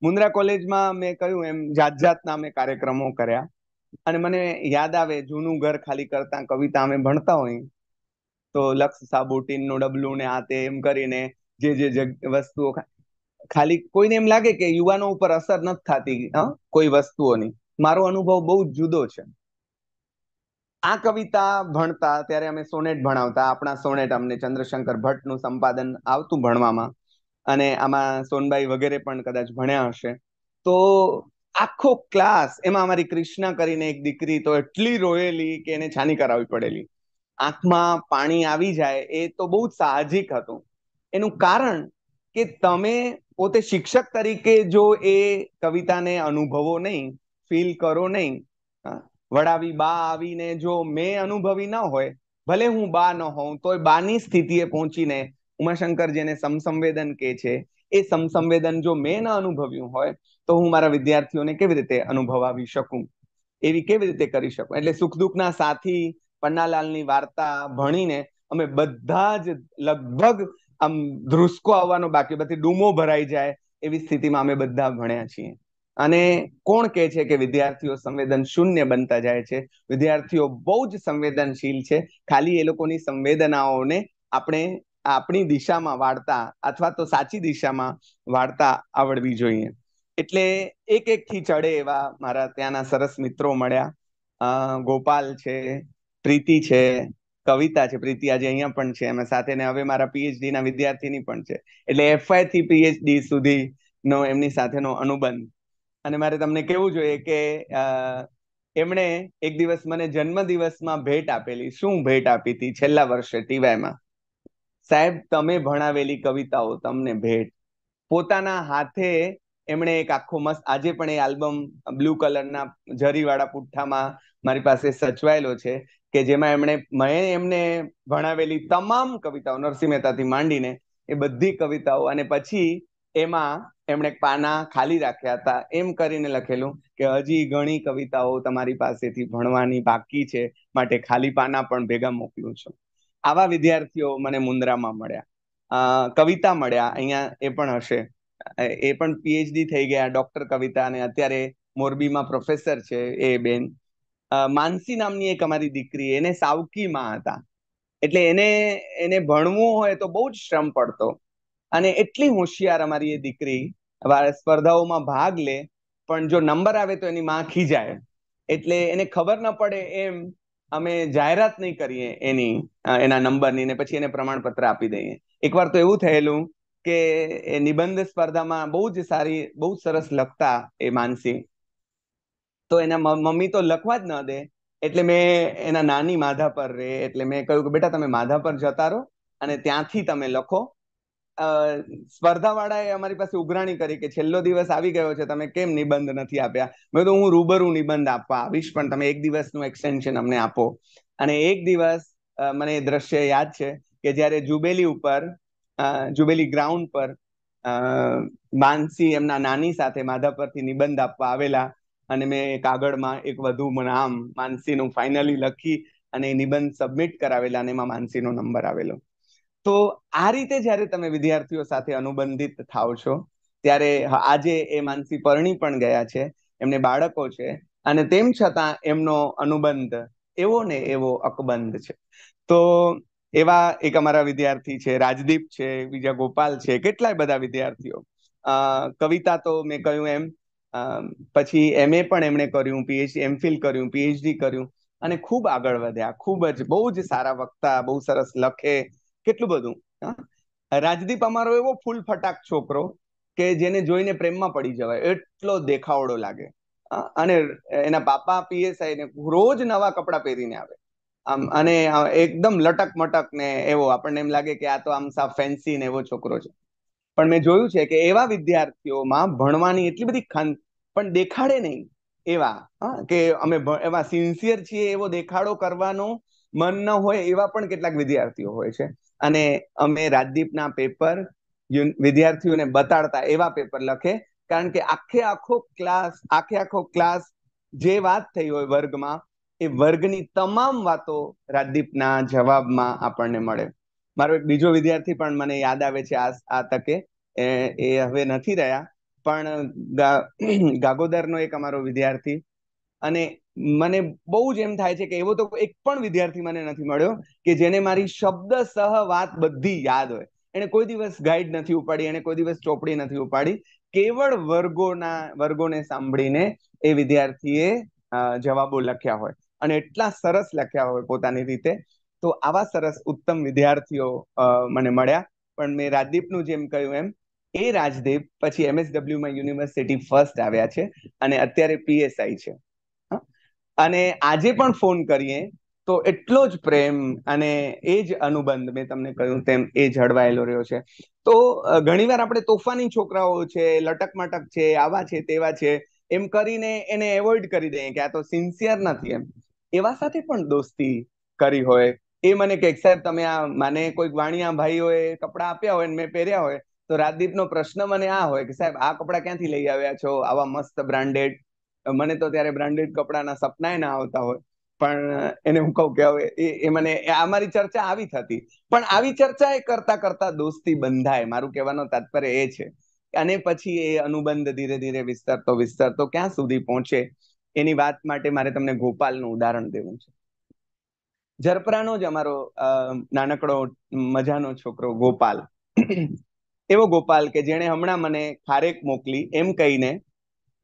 મુન્દ્રા કોલેજમાં મેં કહ્યું એમ જાત જાતના અમે કાર્યક્રમો કર્યા અને મને યાદ આવે જૂનું ઘર ખાલી કરતા કવિતા અમે ભણતા હોય તો લક્ષ સાબુટીનનું ડબલું ને આ તે એમ કરીને જે જે વસ્તુઓ ખાલી કોઈને એમ લાગે કે યુવાનો ઉપર અસર નથી થતી કોઈ વસ્તુઓની. મારો અનુભવ બહુ જુદો છે. આ કવિતા ભણતા, ત્યારે અમે સોનેટ ભણાવતા. આપણા સોનેટ અમને ચંદ્રશંકર ભટ્ટનું સંપાદન આવતું ભણવામાં. અને આમાં સોનબાઈ વગેરે પણ કદાચ ભણ્યા હશે. તો આખો ક્લાસ, એમાં અમારી કૃષ્ણા કરીને એક દીકરી તો એટલી રોયેલી કે એને છાની કરાવવી પડેલી. આંખમાં પાણી આવી જાય એ તો બહુ જ સાહજિક હતું. એનું કારણ કે તમે પોતે શિક્ષક તરીકે જો એ કવિતાને અનુભવો નહીં ફીલ કરો નહીં વડાવી બા આવીને જો મેં અનુભવી ન હોય, ભલે હું બા ન હોઉં, તોય બાની સ્થિતિએ પહોંચીને ઉમાશંકર જેને સમસંવેદન કે છે, એ સમસંવેદન જો મેં ન અનુભવ્યું હોય, તો હું મારા વિદ્યાર્થીઓને કેવી રીતે અનુભવાવી શકું? એવી કેવી રીતે કરી શકું? એટલે સુખ દુઃખના સાથી પન્નાલાલની વાર્તા ભણીને અમે બધા જ લગભગ આમ ધ્રુસકો આવવાનો બાકી બધી ડૂમો ભરાઈ જાય એવી સ્થિતિમાં અમે બધા ભણ્યા છીએ. અને કોણ કહે છે કે વિદ્યાર્થીઓ સંવેદન શૂન્ય બનતા જાય છે? વિદ્યાર્થીઓ બહુ જ સંવેદનશીલ છે. ખાલી એ લોકોની સંવેદનાઓને આપણે આપણી દિશામાં વાળતા અથવા તો સાચી દિશામાં વાળતા આવડવી જોઈએ. એટલે એક એક થી ચડે એવા મારા ત્યાંના સરસ મિત્રો મળ્યા. ગોપાલ છે પ્રીતિ છે, કવિતા છે, પ્રીતિ આજે અહીંયા પણ છે, એમાં સાથે ને હવે મારા પીએચડી ના વિદ્યાર્થીની પણ છે. એટલે એફઆઈ થી પીએચડી સુધીનો એમની સાથેનો અનુબંધ. અને મારે તમને કેવું જોઈએ કે એમણે એક દિવસ મને જન્મ દિવસમાં ભેટ આપેલી. શું ભેટ આપી હતી? છેલ્લા વર્ષે ટીવાયમાં. સાહેબ, તમે ભણાવેલી કવિતાઓ તમને ભેટ. પોતાના હાથે એમણે એક આખો મસ્ત આજે પણ એ આલ્બમ બ્લુ કલરના જરીવાળા પુઠ્ઠામાં મારી પાસે સચવાયેલો છે. કે જેમાં એમણે મેં એમને ભણાવેલી તમામ કવિતાઓ, નરસિંહ મહેતાથી માંડીને એ બધી કવિતાઓ અને પછી એમાં એમણે પાના ખાલી રાખ્યા હતા. એમ કરીને લખેલું કે હજી ઘણી કવિતાઓ તમારી પાસેથી ભણવાની બાકી છે, માટે ખાલી પાના પણ ભેગા મોકલું છું. આવા વિદ્યાર્થીઓ મને મુન્દ્રામાં મળ્યા. કવિતા મળ્યા. અહીંયા એ પણ હશે. એ પણ પીએચડી થઈ ગયા ડોક્ટર કવિતા અને અત્યારે મોરબીમાં પ્રોફેસર છે એ બેન. માનસી નામની એક અમારી દીકરી એને સાવકીમાં હતા. એટલે એને એને ભણવું હોય તો બહુ જ શ્રમ પડતો. અને એટલી હોશિયાર અમારી એ દીકરી. સ્પર્ધાઓમાં ભાગ લે, પણ જો નંબર આવે તો એની માં ખીજાય. એટલે એને ખબર ન પડે એમ, અમે જાહેરાત નહીં કરીએ એની એના નંબરની ને પછી એને પ્રમાણપત્ર આપી દઈએ. એકવાર તો એવું થયેલું કે એ નિબંધ સ્પર્ધામાં બહુ જ સારી, બહુ સરસ લખતા એ માનસી. તો એના મમ્મી તો લખવા જ ન દે. એટલે મેં એના નાની માધા પર રે, એટલે મેં કહ્યું કે બેટા તમે માધા પર જતા રહો અને ત્યાંથી તમે લખો. સ્પર્ધા વાળાએ અમારી પાસે ઉઘરાણી કરી કે છેલ્લો દિવસ આવી ગયો છે, તમે કેમ નિબંધ નથી આપ્યા? મેં તો હું રૂબરૂ નિબંધ આપવા આવીશ, પણ તમે એક દિવસનું એક્સટેન્શન અમને આપો. અને એક દિવસ મને એ દ્રશ્ય યાદ છે કે જ્યારે જુબેલી ઉપર જુબેલી ગ્રાઉન્ડ પર માનસી એમના નાની સાથે માધા પરથી નિબંધ આપવા આવેલા અને મેં કાગળમાં એક વધુ નામ માનસીનું ફાઇનલી લખી અને એ નિબંધ સબમિટ કરાવેલા અને એમાં માનસીનો નંબર આવેલો. તો આ રીતે જ્યારે તમે વિદ્યાર્થીઓ સાથે અનુબંધિત થાવ છો, ત્યારે આજે એ માનસી પરણી પણ ગયા છે, એમને બાળકો છે, અને તેમ છતાં એમનો અનુબંધ એવો ને એવો અકબંધ છે. તો એવા એક અમારા વિદ્યાર્થી છે, રાજદીપ છે, બીજા ગોપાલ છે, કેટલાય બધા વિદ્યાર્થીઓ. કવિતા તો મેં કહ્યું એમ પછી એમએ પણ એમણે કર્યું પીએચડી એમફિલ કર્યું પીએચડી કર્યું અને ખૂબ આગળ વધ્યા. ખૂબ જ, બહુ જ સારા વક્તા, બહુ સરસ લખે, કેટલું બધું રાજદીપ અમારો એવો ફૂલ ફટાક છોકરો કે જેને જોઈને પ્રેમમાં પડી જવાય. એટલો દેખાવડો લાગે. અને એના પાપા પીએસઆઈ ને રોજ નવા કપડાં પહેરીને આવે. આમ, અને એકદમ લટક મટક ને એવો આપણને એમ લાગે કે આ તો આમ સાફ ફેન્સી ને એવો છોકરો છે. પણ મેં જોયું છે કે એવા વિદ્યાર્થીઓમાં ભણવાની એટલી બધી ખાન, પણ દેખાડે નહીં એવા કે અમે એવા સિન્સિયર છીએ, એવો દેખાડો કરવાનો મન ન હોય એવા પણ કેટલાક વિદ્યાર્થીઓ હોય છે. અને અમે રાજદીપના પેપર વિદ્યાર્થીઓને બતાડતા એવા પેપર લખે, કારણ કે આખે આખો ક્લાસ, આખે આખો ક્લાસ જે વાત થઈ હોય વર્ગમાં, એ વર્ગની તમામ વાતો રાજદીપના જવાબમાં આપણને મળે. મારો એક બીજો વિદ્યાર્થી પણ મને યાદ આવે છે આ આ તકે. એ હવે નથી રહ્યા. પણ ગાગોદરનો એક અમારો વિદ્યાર્થી. અને મને બહુ જ એમ થાય છે કે એવો તો એક પણ વિદ્યાર્થી મને નથી મળ્યો કે જેને મારી શબ્દ સહ વાત બધી યાદ હોય. એને કોઈ દિવસ ગાઈડ નથી ઉપાડી એને કોઈ દિવસ ચોપડી નથી ઉપાડી. કેવળ વર્ગોના, વર્ગોને સાંભળીને એ વિદ્યાર્થીએ જવાબો લખ્યા હોય. અને એટલા સરસ લખ્યા હોય પોતાની રીતે તો આવા સરસ ઉત્તમ વિદ્યાર્થીઓ મને મળ્યા. પણ મેં રાજદીપનું જેમ કહ્યું એમ, એ રાજદીપ પછી એમએસડબલ્યુમાં યુનિવર્સિટી ફર્સ્ટ આવ્યા છે અને અત્યારે પીએસઆઈ છે. અને આજે પણ ફોન કરીએ તો એટલો જ પ્રેમ અને એ જ અનુબંધ મેં તમને કહ્યું તેમ એ જળવાયેલો રહ્યો છે. તો ઘણીવાર આપણે તોફાની છોકરાઓ છે, લટક મટક છે, આવા છે, તેવા છે, એમ કરીને એને એવોઇડ કરી દઈએ કે આ તો સિન્સિયર નથી એમ. એવા સાથે પણ દોસ્તી કરી હોય એ મને કે સાહેબ તમે આ, મને કોઈક વાણિયા ભાઈઓએ કપડા આપ્યા હોય ને મેં પહેર્યા હોય, તો રાજદીપનો પ્રશ્ન મને આ હોય કે, સાહેબ, આ કપડા ક્યાંથી લઈ આવ્યા છો? આવા મસ્ત બ્રાન્ડેડ. મને તો ત્યારે બ્રાન્ડેડ કપડાના સપનાય ના આવતા હોય. પણ એને હું કહું કે, હવે એ મને અમારી ચર્ચા આવી થતી પણ આવી ચર્ચા એ કરતા કરતા દોસ્તી બંધાય. મારું કહેવાનો તાત્પર્ય એ છે. અને પછી એ અનુબંધ ધીરે ધીરે વિસ્તરતો વિસ્તરતો ક્યાં સુધી પહોંચે એની વાત માટે મારે તમને ગોપાલનું ઉદાહરણ દેવું છે. જરપરાનો જ અમારો નાનકડો મજાનો છોકરો ગોપાલ. એવો ગોપાલ કે જેણે હમણાં મને ખારેક મોકલી એમ કહીને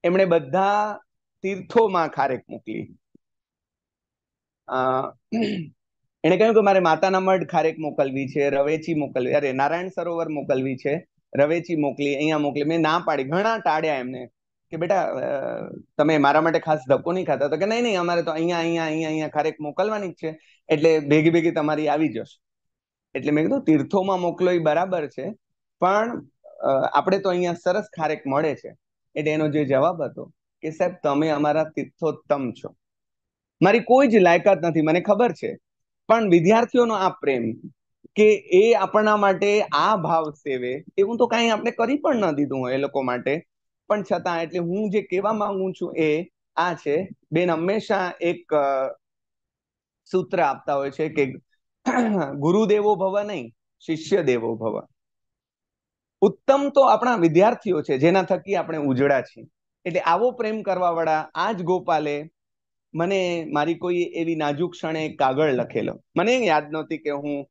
એમણે બધા તીર્થોમાં ખારેક મોકલી. એને કહ્યું કે મારે માતાના મઢ ખારેક મોકલવી છે, રવેચી મોકલવી, અરે, નારાયણ સરોવર મોકલવી છે, રવેચી મોકલી, અહીંયા મોકલી. મેં ના પાડી. ઘણા ટાળ્યા એમને કે બેટા તમે મારા માટે ખાસ ધક્કો નહીં ખાતા. તો કે નહીં નહીં, અમારે તો અહીંયા અહીંયા અહીંયા અહીંયા ખારેક મોકલવાની જ છે. એટલે ભેગી ભેગી તમારી આવી જશે. એટલે મેં કીધું તીર્થોમાં મોકલો એ બરાબર છે, પણ આપણે તો અહીંયા સરસ ખારેક મળે છે. એટલે એનો જે જવાબ હતો કે સાહેબ તમે અમારા તીર્થોત્તમ છો. મારી કોઈ જ લાયકાત નથી, મને ખબર છે. પણ વિદ્યાર્થીઓનો આ પ્રેમ કે એ આપણા માટે આ ભાવ સેવે, એવું તો કાંઈ આપણે કરી પણ ન દીધું હોય એ લોકો માટે. પણ છતાં એટલે હું જે કહેવા માંગુ છું એ આ છે, બેન હંમેશા એક સૂત્ર આપતા હોય છે કે ગુરુદેવો ભવ નહીં શિષ્ય દેવો ભવ. ઉત્તમ તો આપણા વિદ્યાર્થીઓ છે, જેના થકી આપણે ઉજળા છીએ. એટલે આવો પ્રેમ કરવા વાળા આ જ ગોપાલે મને મારી કોઈ એવી નાજુક ક્ષણે કાગળ લખેલો. મને યાદ નહોતી કે હું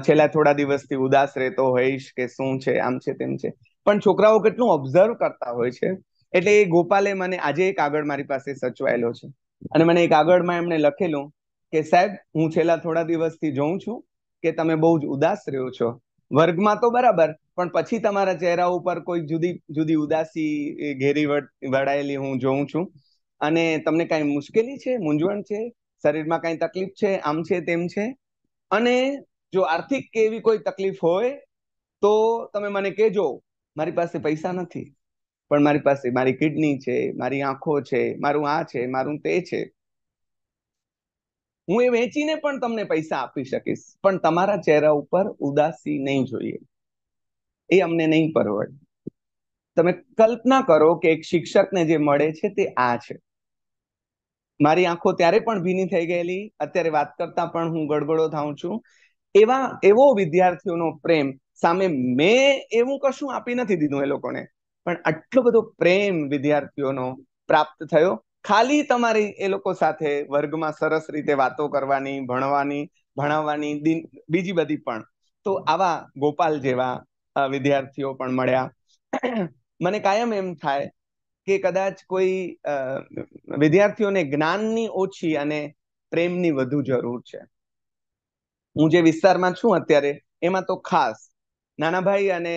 છેલ્લા થોડા દિવસથી ઉદાસ રહેતો હોઈશ કે શું છે, આમ છે, તેમ છે. પણ છોકરાઓ કેટલું ઓબ્ઝર્વ કરતા હોય છે. એટલે એ ગોપાલે મને આજે એક આગળ મારી પાસે સચવાયેલો છે. અને મને એક આગળમાં એમણે લખેલું કે સાહેબ, હું છેલ્લા થોડા દિવસથી જોઉં છું કે તમે બહુ જ ઉદાસ રહ્યો છો. વર્ગમાં તો બરાબર, પણ પછી તમારા ચહેરા ઉપર કોઈ જુદી જુદી ઉદાસી ઘેરી વળાયેલી હું જોઉં છું. અને તમને કાંઈ મુશ્કેલી છે, મૂંઝવણ છે, શરીરમાં કાંઈ તકલીફ છે, આમ છે તેમ છે? અને જો આર્થિક કે એવી કોઈ તકલીફ હોય, તો તમે મને કહેજો, મારી પાસે પૈસા નથી. પણ મારી પાસે મારી કિડની છે, મારી આંખો છે, મારું આ છે, મારું તે છે. હું એ વેચીને પણ તમને પૈસા આપી શકીશ. પણ તમારા ચહેરા ઉપર ઉદાસી નહીં જોઈએ. એ અમને નહીં પરવડે. તમે કલ્પના કરો કે એક શિક્ષકને જે મળે છે તે આ છે. મારી આંખો ત્યારે પણ ભીની થઈ ગયેલી. અત્યારે વાત કરતા પણ હું ગડગડો થાઉં છું. એવા, એવો વિદ્યાર્થીઓનો પ્રેમ સામે મેં એવું કશું આપી નથી દીધું એ લોકોને. પણ આટલો બધો પ્રેમ વિદ્યાર્થીઓનો પ્રાપ્ત થયો. ખાલી તમારી એ લોકો સાથે વર્ગમાં સરસ રીતે વાતો કરવાની, ભણવાની, ભણાવવાની બીજી બધી પણ. તો આવા ગોપાલ જેવા વિદ્યાર્થીઓ પણ મળ્યા. મને કાયમ એમ થાય કે કદાચ કોઈ વિદ્યાર્થીઓને જ્ઞાનની ઓછી અને પ્રેમની વધુ જરૂર છે. હું જે વિસ્તારમાં છું અત્યારે, એમાં તો ખાસ નાનાભાઈ અને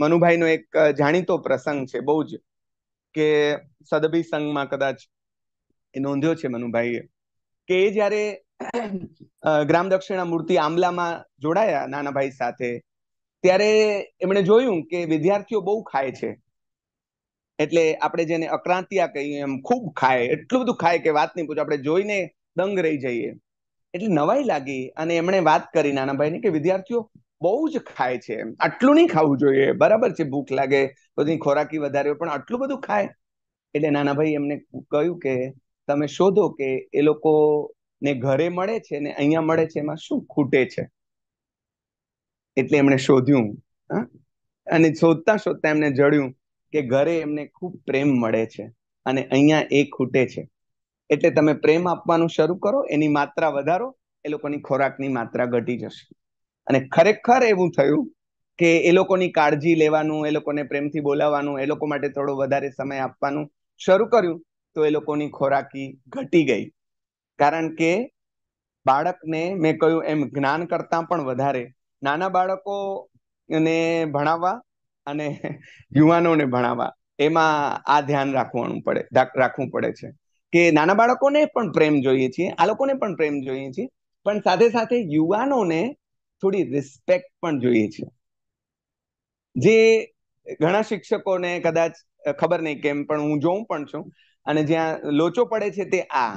મનુભાઈનો એક જાણીતો પ્રસંગ છે, બહુ જ કે સદભી સંઘમાં કદાચ એ નોંધ્યો છે મનુભાઈએ, કે એ જયારે ગ્રામ દક્ષિણા મૂર્તિ આંબલામાં જોડાયા નાનાભાઈ સાથે, ત્યારે એમણે જોયું કે વિદ્યાર્થીઓ બહુ ખાય છે. એટલે આપણે જેને અક્રાંતિયા કહીએ એમ ખૂબ ખાય, એટલું બધું ખાય કે વાત નહીં પૂછો, આપણે જોઈને દંગ રહી જઈએ. એટલે નવાઈ લાગી અને એમણે વાત કરી નાનાભાઈને કે વિદ્યાર્થીઓ બહુ જ ખાય છે આટલું નહીં ખાવું જોઈએ. બરાબર છે, ભૂખ લાગે, બધી ખોરાકી વધારે, પણ આટલું બધું ખાય. એટલે નાનાભાઈ એમને કહ્યું કે, તમે શોધો કે એ લોકો ને ઘરે મળે છે ને અહીંયા મળે છે, એમાં શું ખૂટે છે? એટલે એમણે શોધ્યું અને શોધતા શોધતા એમને જડ્યું કે ઘરે એમને ખૂબ પ્રેમ મળે છે અને અહીંયા એ ખૂટે છે. એટલે તમે પ્રેમ આપવાનું શરૂ કરો, એની માત્રા વધારો, એ લોકોની ખોરાકની માત્રા ઘટી જશે. અને ખરેખર એવું થયું કે એ લોકોની કાળજી લેવાનું, એ લોકોને પ્રેમથી બોલાવવાનું, એ લોકો માટે થોડો વધારે સમય આપવાનું શરૂ કર્યું, તો એ લોકોની ખોરાકી ઘટી ગઈ. કારણ કે બાળકને મેં કહ્યું એમ જ્ઞાન કરતા પણ વધારે નાના બાળકોને ભણાવવા અને યુવાનોને ભણાવવા, એમાં આ ધ્યાન રાખવાનું પડે રાખવું પડે છે. કે નાના બાળકોને પણ પ્રેમ જોઈએ છીએ, આ લોકોને પણ પ્રેમ જોઈએ છીએ, પણ સાથે સાથે યુવાનોને થોડી રિસ્પેક્ટ પણ જોઈએ છે. જે ઘણા શિક્ષકોને કદાચ ખબર નહીં કેમ, પણ હું જોઉં પણ છું અને જ્યાં લોચો પડે છે તે આ,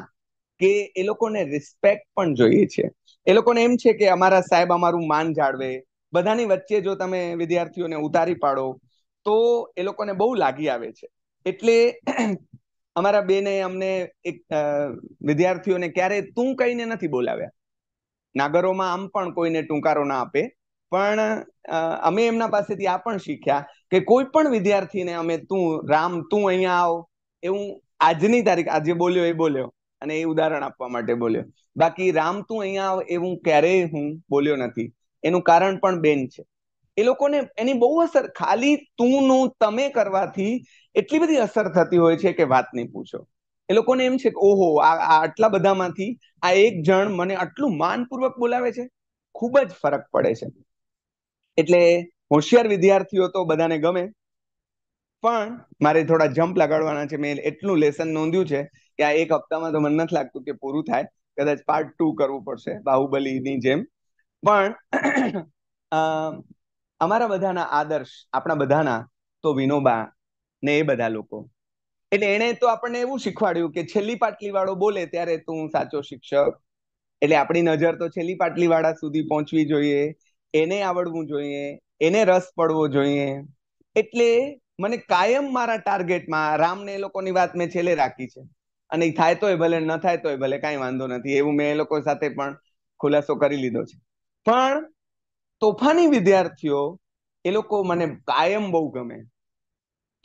કે એ લોકોને રિસ્પેક્ટ પણ જોઈએ છે. એ લોકોને એમ છે કે અમારા સાહેબ અમારું માન જાળવે. બધાની વચ્ચે જો તમે વિદ્યાર્થીઓને ઉતારી પાડો, તો એ લોકોને બહુ લાગી આવે છે. એટલે અમારા બેને અમને એક વિદ્યાર્થીઓને ક્યારે તું કહીને નથી બોલાવ્યા. નાગરોમાં આમ પણ કોઈને ટૂંકારો ના આપે. પણ અમે એમના પાસેથી આ પણ શીખ્યા કે કોઈ પણ વિદ્યાર્થીને અમે તું, રામ, તું અહીંયા આવ. એવું આજની તારીખ, આજે બોલ્યો એ બોલ્યો અને એ ઉદાહરણ આપવા માટે બોલ્યો. બાકી રામ, તું અહીંયા આવ એવું ક્યારેય હું બોલ્યો નથી. એનું કારણ પણ બેન છે. એ લોકોને એની બહુ અસર, ખાલી તું નું તમે કરવાથી એટલી બધી અસર થતી હોય છે કે વાત નહીં પૂછો. એ લોકોને એમ છે કે, ઓહો, આ આટલા બધામાંથી આ એક જણ મને આટલું માનપૂર્વક બોલાવે છે? ખૂબ જ ફરક પડે છે. એટલે હોશિયાર વિદ્યાર્થીઓ તો બધાને ગમે. પણ મારે થોડા જમ્પ લગાડવાના છે. મેં એટલું લેસન નોંધ્યું છે કે આ એક હપ્તામાં તો મને નથી લાગતું કે પૂરું થાય. કદાચ પાર્ટ ટુ કરવું પડશે, બાહુબલીની જેમ. પણ અમારા બધાના આદર્શ, આપણા બધાના તો વિનોબા ને એ બધા લોકો. એટલે એને તો આપણને એવું શીખવાડ્યું કે છેલ્લી પાટલી વાળો બોલે ત્યારે તું સાચો શિક્ષક. એટલે આપણી નજર તો છેલ્લી પાટલી વાળા સુધી પહોંચવી જોઈએ, એને આવડવું જોઈએ, એને રસ પડવો જોઈએ. એટલે મને કાયમ મારા ટાર્ગેટમાં રામને એ લોકોની વાત મેં છેલ્લે રાખી છે. અને થાય તોય ભલે, ન થાય તોય ભલે, કાંઈ વાંધો નથી. એવું મેં એ લોકો સાથે પણ ખુલાસો કરી લીધો છે. પણ તોફાની વિદ્યાર્થીઓ એ લોકો મને કાયમ બહુ ગમે.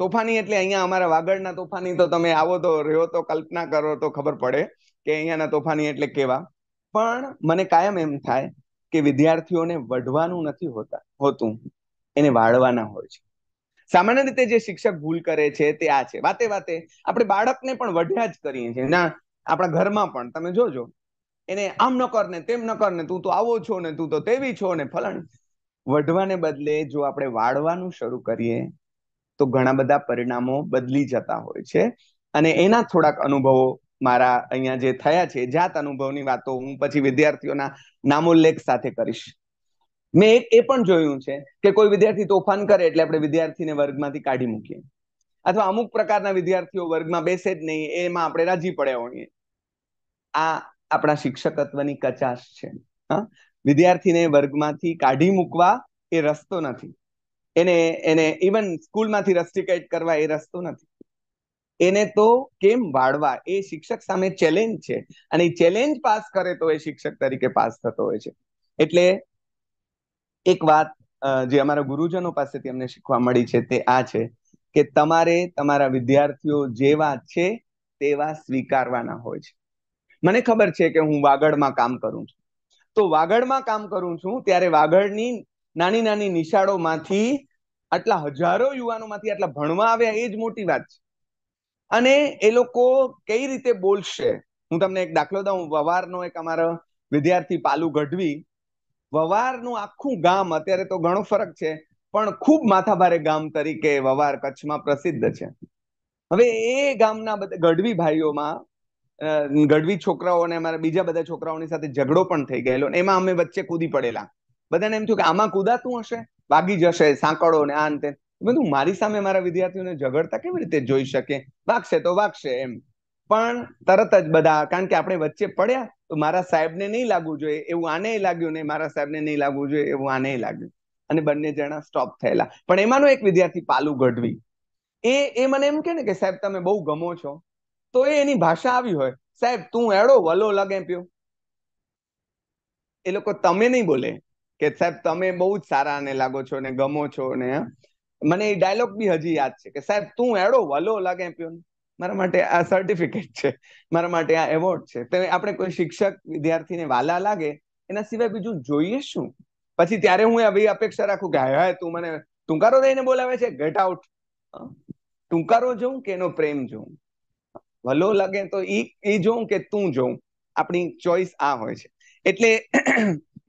તોફાની એટલે અહીંયા અમારા વાગડના તોફાની તો તમે આવો તો રહ્યો તો કલ્પના કરો તો ખબર પડે કે અહીંયાના તોફાની એટલે કેવા. પણ મને કાયમ એમ થાય કે વિદ્યાર્થીઓને વઢવાનું નથી હોતા, હોતું. એને વાળવાના હોય છે. સામાન્ય રીતે જે શિક્ષક ભૂલ કરે છે તે આ છે. વાતે વાતે આપણે બાળકને પણ વઢ્યા જ કરીએ છીએ. ના, આપણા ઘરમાં પણ તમે જોજો. એને આમ ન કર ને તેમ ન કર ને તું તો આવો છો ને, તું તો તેવી છો ને, ફલણ. વઢવાને બદલે જો આપણે વાળવાનું શરૂ કરીએ તો ઘણા બધા પરિણામો બદલી જતા હોય છે. અને એના થોડાક અનુભવો મારા અહીંયા જે થયા છે, જાત અનુભવની વાતો હું પછી વિદ્યાર્થીઓના નામોલ્લેખ સાથે કરીશ. મેં એક એ પણ જોયું છે કે કોઈ વિદ્યાર્થી તોફાન કરે એટલે આપણે વિદ્યાર્થીને વર્ગમાંથી કાઢી મૂકીએ. અથવા અમુક પ્રકારના વિદ્યાર્થીઓ વર્ગમાં બેસે જ નહીં, એમાં આપણે રાજી પડ્યા હોઈએ. આ આપણા શિક્ષકત્વની કચાશ છે. હા? વિદ્યાર્થીને વર્ગમાંથી કાઢી મૂકવા એ રસ્તો નથી. એને એને ઇવન સ્કૂલમાંથી રસ્ટિકેટ કરવા એ રસ્તો નથી. એને તો કેમ વાળવા? એ શિક્ષક સામે ચેલેન્જ છે. અને એ ચેલેન્જ પાસ કરે તો એ શિક્ષક તરીકે પાસ થતો હોય છે. એટલે એક વાત જે અમારા ગુરુજનો પાસેથી અમને શીખવા મળી છે તે આ છે કે તમારે તમારા વિદ્યાર્થીઓ જેવા છે તેવા સ્વીકારવાના હોય છે. મને ખબર છે કે હું વાગડમાં કામ કરું છું. તો વાગડમાં કામ કરું છું ત્યારે વાગડની નાની નાની નિશાળોમાંથી આટલા હજારો યુવાનોમાંથી આટલા ભણવા આવ્યા, એ જ મોટી વાત છે. અને એ લોકો કઈ રીતે બોલશે? હું તમને એક દાખલો દઉં. વવારનો એક અમારો વિદ્યાર્થી પાલુ ગઢવી. વવારનું આખું ગામ, અત્યારે તો ઘણો ફરક છે, પણ ખૂબ માથાભારે ગામ તરીકે વવાર કચ્છમાં પ્રસિદ્ધ છે. હવે એ ગામના બધા, ગઢવી ભાઈઓમાં ગઢવી છોકરાઓ અને અમારા બીજા બધા છોકરાઓની સાથે ઝઘડો પણ થઈ ગયેલો એમાં અમે વચ્ચે કૂદી પડેલા. બધાને એમ થયું કે આમાં કુદાતું હશે? વાગી જશે સાંકળો ને આ અંતે બધું મારી સામે મારા વિદ્યાર્થીઓને ઝઘડતા કેવી રીતે જોઈ શકે? વાગશે તો વાગશે એમ. પણ તરત જ બધા, કારણ કે આપણે વચ્ચે પડ્યા, તો મારા સાહેબને નહીં લાગવું જોઈએ. એવું આને લાગ્યું ને મારા સાહેબને નહીં લાગવું જોઈએ, એવું આને લાગ્યું. અને બંને જણા સ્ટોપ થયેલા. પણ એમાંનો એક વિદ્યાર્થી પાલુ ગઢવી. એ એ મને એમ કે ને કે, સાહેબ, તમે બહુ ગમો છો. તો એ એની ભાષા આવી હોય. સાહેબ, તું એડો, વલો લગે પ્યો એ લોકો તમે નહીં બોલે. કે સાહેબ, તમે બહુ જ સારા ને લાગો છો ને ગમો છો ને મને એ ડાયલોગ બી હજી યાદ છે કે, સાહેબ, તું એડો વલો લાગે પ્યો મારા માટે આ સર્ટિફિકેટ છે. મારા માટે આ એવોર્ડ છે. તો આપણે કોઈ શિક્ષક વિદ્યાર્થીને વાલા લાગે, એના સિવાય બીજું જોઈએ શું? પછી ત્યારે હું આવી અપેક્ષા રાખું કે હા તું મને ટૂંકારો દઈને બોલાવે છે ગેટ આઉટ ટૂંકારો જોઉં કે એનો પ્રેમ જોઉં? ભલો લાગે તો ઈ એ જોઉં કે તું જોઉં? આપણી ચોઈસ આ હોય છે. એટલે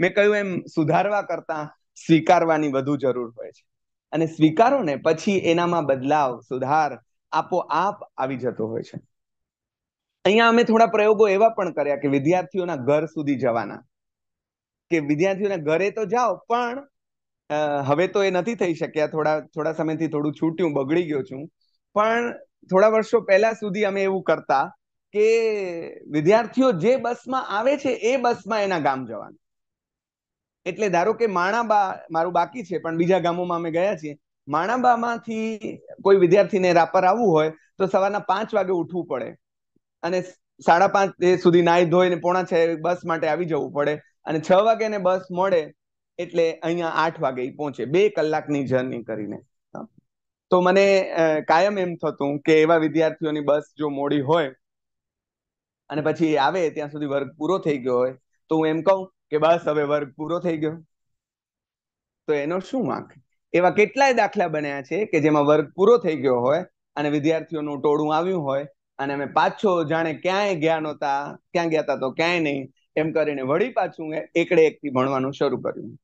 મેં કહ્યું એમ, સુધારવા કરતા સ્વીકારવાની વધુ જરૂર હોય છે. અને સ્વીકારો ને પછી એનામાં બદલાવ, સુધાર આપોઆપ આવી જતો હોય છે. અહીંયા અમે થોડા પ્રયોગો એવા પણ કર્યા કે વિદ્યાર્થીઓના ઘર સુધી જવાના. કે વિદ્યાર્થીઓના ઘરે તો જાઓ, પણ હવે તો એ નથી થઈ શક્યા. થોડા થોડા સમયથી થોડું છૂટ્યું, બગડી ગયો છું. પણ થોડા વર્ષો પહેલા સુધી અમે એવું કરતા કે વિદ્યાર્થીઓ જે બસમાં આવે છે, એ બસમાં એના ગામ જવાનું. એટલે ધારો કે માણાબા મારું બાકી છે, પણ બીજા ગામોમાં અમે ગયા છીએ, માણાબામાંથી કોઈ વિદ્યાર્થીને રાપર આવવું હોય તો સવારના પાંચ વાગે ઉઠવું પડે અને સાડા પાંચ સુધી નાહી ધોઈને પોણા છ બસ માટે આવી જવું પડે અને છ વાગે ને બસ મળે એટલે અહીંયા આઠ વાગે પહોંચે, બે કલાકની જર્ની કરીને. તો મને કાયમ એમ થતું કે એવા વિદ્યાર્થીઓની બસ જો મોડી હોય અને પછી આવે ત્યાં સુધી વર્ગ પૂરો થઈ ગયો હોય, તો હું એમ કહું કે બસ હવે વર્ગ પૂરો થઈ ગયો. તો એનો શું વાંક? એવા કેટલાય દાખલા બન્યા છે કે જેમાં વર્ગ પૂરો થઈ ગયો હોય અને વિદ્યાર્થીઓનું ટોળું આવ્યું હોય અને અમે પાછો જાણે ક્યાંય ગયા નહોતા, ક્યાં ગયા હતા તો ક્યાંય નહીં, એમ કરીને વળી પાછું એકડે એકથી ભણવાનું શરૂ કર્યું.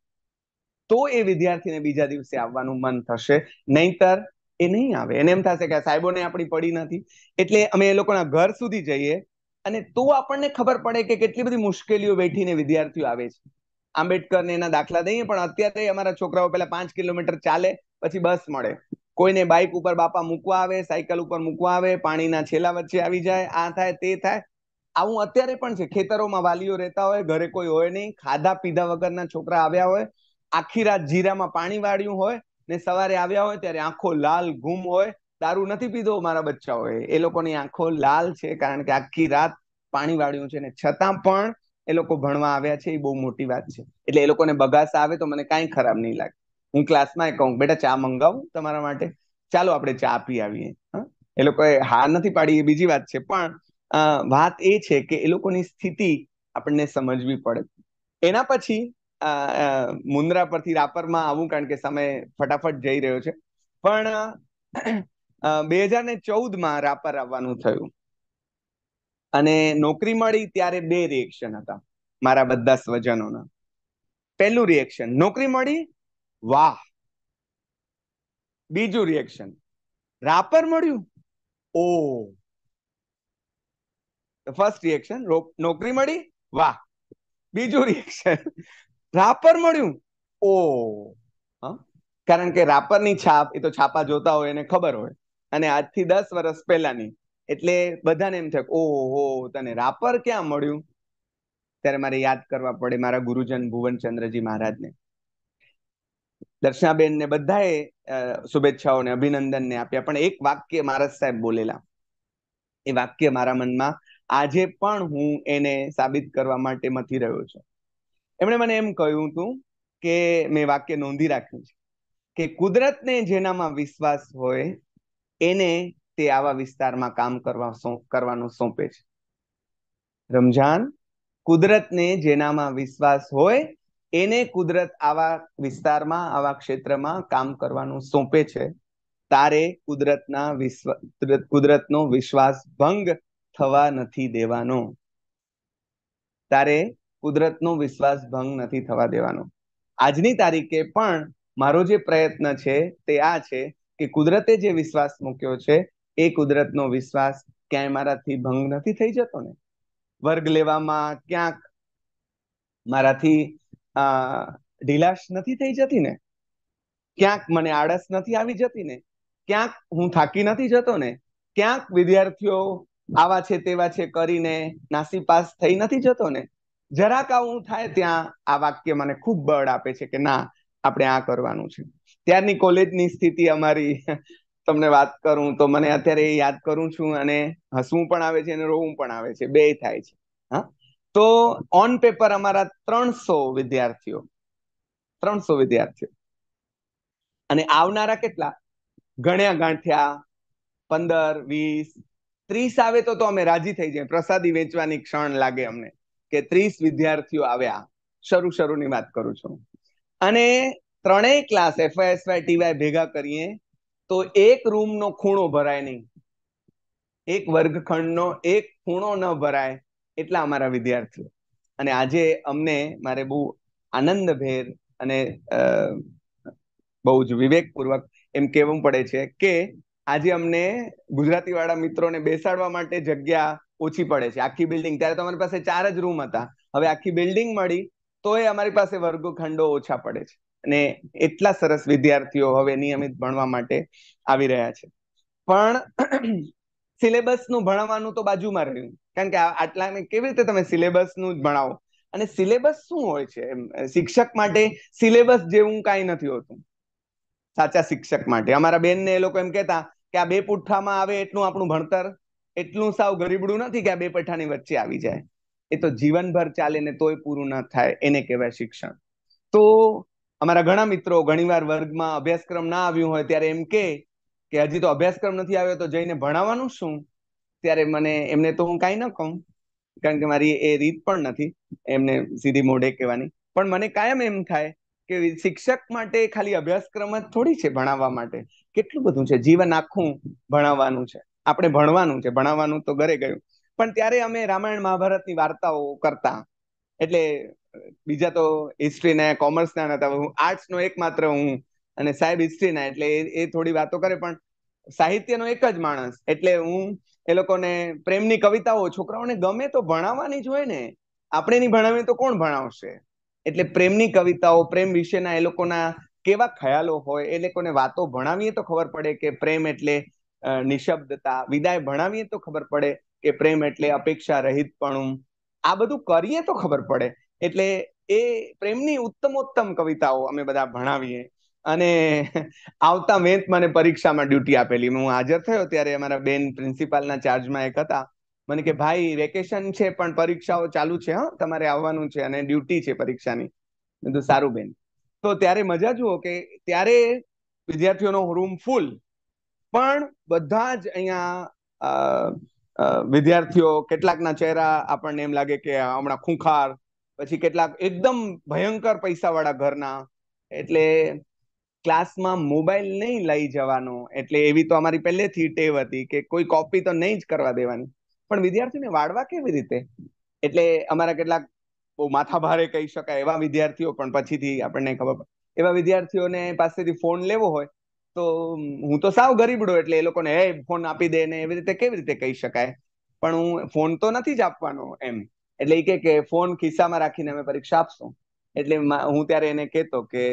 તો એ વિદ્યાર્થીને બીજા દિવસે આવવાનું મન થશે. નહીતર એ નહીં આવે. એને એમ થશે કે સાહેબોને આપણી પડી નથી. એટલે અમે એ લોકોના ઘર સુધી જઈએ અને તો આપણને ખબર પડે કે કેટલી બધી મુશ્કેલીઓ બેઠીને વિદ્યાર્થીઓ આવે છે. આંબેડકરને એના દાખલા દઈએ, પણ અત્યારે અમારા છોકરાઓ પહેલા પાંચ કિલોમીટર ચાલે, પછી બસ મળે. કોઈને બાઇક ઉપર બાપા મૂકવા આવે, સાયકલ ઉપર મૂકવા આવે, પાણીના છેલા વચ્ચે આવી જાય, આ થાય, તે થાય. આવું અત્યારે પણ છે. ખેતરોમાં વાલીઓ રહેતા હોય, ઘરે કોઈ હોય નહીં, ખાધા પીધા વગરના છોકરા આવ્યા હોય, આખી રાત જીરામાં પાણી વાળ્યું હોય ને સવારે આવ્યા હોય ત્યારે આંખો લાલ, ગુમ હોય દારૂ નથી પીધો મારા બચ્ચાઓએ. એ લોકોની આંખો લાલ છે કારણ કે આખી રાત પાણી વાળ્યું છે ને છતાં પણ એ લોકો ભણવા આવ્યા છે, એ બહુ મોટી વાત છે. એટલે એ લોકોને બગાસ આવે તો મને કાંઈ ખરાબ નહીં લાગે. હું ક્લાસમાં કહું, બેટા, ચા મંગાવું તમારા માટે? ચાલો આપણે ચા પી આવીએ. એ લોકોએ હા નથી પાડી, એ બીજી વાત છે. પણ વાત એ છે કે એ લોકોની સ્થિતિ આપણને સમજવી પડે. એના પછી મુન્દ્રા પરથી રાપરમાં આવું કારણ કે સમય ફટાફટ જઈ રહ્યો છે. પણ બે હજાર ને ચૌદમાં રાપર આવવાનું થયું. અને નોકરી મળી ત્યારે બે રિએક્શન હતા, મારા બધા સ્વજનોના. પહેલું રિએક્શન નોકરી મળી, વાહ. બીજું રિએક્શન રાપર મળ્યું ઓ ફર્સ્ટ રિએક્શન નોકરી મળી, વાહ. બીજું રિએક્શન રાપર મળ્યું ઓ કારણ કે રાપરની છાપ, એ તો છાપા જોતા હોય, એને ખબર હોય. અને આજથી દસ વર્ષ પહેલાની. એટલે બધાને એમ થાય ઓહો, તને રાપર ક્યાં મળ્યું? ત્યારે મારે યાદ કરવા પડે મારા ગુરુજન ભુવનચંદ્રજી મહારાજને. દર્શનાબેન ને બધાએ શુભેચ્છાઓને અભિનંદન ને આપ્યા. પણ એક વાક્ય મારા સાહેબ બોલેલા. એ વાક્ય મારા મનમાં, આજે પણ હું એને સાબિત કરવા માટે મથી રહ્યો છું. એમણે મને એમ કહ્યું હતું કે, મેં વાક્ય નોંધી રાખ્યું છે કે, કુદરતને જેનામાં વિશ્વાસ હોય એને તે આવા વિસ્તારમાં કામ કરવા કરવાનું સોંપે છે. રમજાન કુદરતને જેનામાં વિશ્વાસ હોય, એને કુદરત આવા વિસ્તારમાં, આવા ક્ષેત્રમાં કામ કરવાનું સોંપે છે. તારે કુદરતના વિશ્વ કુદરતનો વિશ્વાસ ભંગ થવા નથી દેવાનો. તારે કુદરતનો વિશ્વાસ ભંગ નથી થવા દેવાનો. આજની તારીખે પણ મારો જે પ્રયત્ન છે તે આ છે કે કુદરતે જે વિશ્વાસ મૂક્યો છે, એ કુદરતનો વિશ્વાસ ક્યાંય મારાથી ભંગ નથી થઈ જતો ને? વર્ગ લેવામાં ક્યાંક મારાથી ઢીલાશ નથી થઈ જતી ને? ક્યાંક મને આળસ નથી આવી જતી ને? ક્યાંક હું થાકી નથી જતો ને? ક્યાંક વિદ્યાર્થીઓ આવા છે તેવા છે કરીને નાસી પાસ થઈ નથી જતો ને? જરાક આવું થાય ત્યાં આ વાક્ય મને ખૂબ બળ આપે છે કે ના, આપણે આ કરવાનું છે. ત્યારની કોલેજની સ્થિતિ અમારી. તમને વાત કરું તો મને અત્યારે યાદ કરું છું અને હસવું પણ આવે છે અને રોવું પણ આવે છે. બે થાય છે. હા? તો ઓન પેપર અમારા ત્રણસો વિદ્યાર્થીઓ. ત્રણસો વિદ્યાર્થીઓ. અને આવનારા કેટલા? ગણ્યા ગાંઠ્યા, પંદર, વીસ, ત્રીસ આવે તો તો અમે રાજી થઈ જાય. પ્રસાદી વેચવાની ક્ષણ લાગે અમને કે ત્રીસ વિદ્યાર્થીઓ આવ્યા. શરૂ શરૂની વાત કરું છું. અને ત્રણેય ક્લાસ એફઆઈએસવાય ટીવાય ભેગા કરીએ, તો એક રૂમનો ખૂણો ભરાય નહીં. એક વર્ગખંડનો એક ખૂણો ન ભરાય એટલા અમારા વિદ્યાર્થીઓ. અને આજે અમને મારે બહુ આનંદભેર અને બહુ જ વિવેકપૂર્વક એમ કહેવું પડે છે કે આજે અમને ગુજરાતી વાળા મિત્રોને બેસાડવા માટે જગ્યા ઓછી પડે છે. આખી બિલ્ડિંગ ત્યારે તો અમારી પાસે ચાર જ રૂમ હતા. હવે આખી બિલ્ડિંગ મળી, તોય અમારી પાસે વર્ગખંડો ઓછા પડે છે. અને એટલા સરસ વિદ્યાર્થીઓ હવે નિયમિત ભણવા માટે આવી રહ્યા છે. પણ સિલેબસનું ભણાવવાનું તો બાજુમાં રહ્યું. કારણ કે આટલા કેવી રીતે તમે સિલેબસનું જ ભણાવો? અને સિલેબસ શું હોય છે? શિક્ષક માટે સિલેબસ જેવું કાંઈ નથી હોતું. સાચા શિક્ષક માટે. અમારા બેનને એ લોકો એમ કહેતા કે આ બે પુઠ્ઠામાં આવે એટલું આપણું ભણતર. એટલું સાવ ગરીબડું નથી કે આ બે પઠાની વચ્ચે આવી જાય. એ તો જીવનભર ચાલે ને તોય પૂરું ન થાય. એને કહેવાય શિક્ષણ. તો અમારા ઘણા મિત્રો ઘણીવાર વર્ગમાં અભ્યાસક્રમ ના આવ્યું હોય ત્યારે એમ કે કે હજી તો અભ્યાસક્રમ નથી આવ્યો તો જઈને ભણાવવાનું શું? ત્યારે મને, એમને તો હું કાંઈ ન કહું, કારણ કે મારી એ રીત પણ નથી, એમને સીધી મોઢે કહેવાની. પણ મને કાયમ એમ થાય કે શિક્ષક માટે ખાલી અભ્યાસક્રમ જ થોડી છે ભણાવવા માટે. કેટલું બધું છે. જીવન આખું ભણાવવાનું છે. આપણે ભણવાનું છે. ભણાવવાનું તો ઘરે ગયું. પણ ત્યારે અમે રામાયણ, મહાભારતની વાર્તાઓ કરતા. એટલે બીજા તો હિસ્ટ્રીના કોમર્સના હતા હું આર્ટ્સનો એકમાત્ર હું અને સાહેબ હિસ્ટ્રીના એટલે એ થોડી વાતો કરે, પણ સાહિત્યનો એક જ માણસ. એટલે હું એ લોકોને પ્રેમની કવિતાઓ, છોકરાઓને ગમે તો ભણાવવાની જ હોય ને, આપણે નહીં ભણાવીએ તો કોણ ભણાવશે? એટલે પ્રેમની કવિતાઓ, પ્રેમ વિશેના એ લોકોના કેવા ખ્યાલો હોય, એ લોકોને વાતો ભણાવીએ તો ખબર પડે કે પ્રેમ એટલે નિશબ્દતા. વિદાય ભણાવીએ તો ખબર પડે કે પ્રેમ એટલે અપેક્ષા રહિતપણું. આ બધું કરીએ તો ખબર પડે. એટલે એ પ્રેમની ઉત્તમોત્તમ કવિતાઓ અમે બધા ભણાવીએ. અને આવતા મેં મને પરીક્ષામાં ડ્યુટી આપેલી. હું હાજર થયો ત્યારે અમારા બેન પ્રિન્સિપાલના ચાર્જમાં એક હતા. મને કે, ભાઈ, વેકેશન છે, પણ પરીક્ષાઓ ચાલુ છે, હા? તમારે આવવાનું છે અને ડ્યુટી છે પરીક્ષાની. બધું સારું બેન. તો ત્યારે મજા જુઓ કે ત્યારે વિદ્યાર્થીઓનો રૂમ ફૂલ. પણ બધા જ અહીંયા વિદ્યાર્થીઓ, કેટલાકના ચહેરા આપણને એમ લાગે કે હમણાં ખૂંખાર પછી કેટલાક એકદમ ભયંકર પૈસાવાળા ઘરના, એટલે ક્લાસમાં મોબાઈલ નહીં લઈ જવાનો, એટલે એવી તો અમારી પહેલેથી ટેવ હતી કે કોઈ કોપી તો નહીં જ કરવા દેવાની. પણ વિદ્યાર્થીને વાળવા કેવી રીતે? એટલે અમારા કેટલાક બહુ માથા ભારે કહી શકાય એવા વિદ્યાર્થીઓ, પણ પછીથી આપણને ખબર પડે. એવા વિદ્યાર્થીઓને પાસેથી ફોન લેવો હોય, તો હું તો સાવ ગરીબડો એટલે એ લોકોને હે ફોન આપી દે ને એવી રીતે કેવી રીતે કહી શકાય? પણ હું ફોન તો નથી જ આપવાનો એમ. એટલે એ કે ફોન ખિસ્સામાં રાખીને અમે પરીક્ષા આપશું. એટલે હું ત્યારે એને કહેતો કે,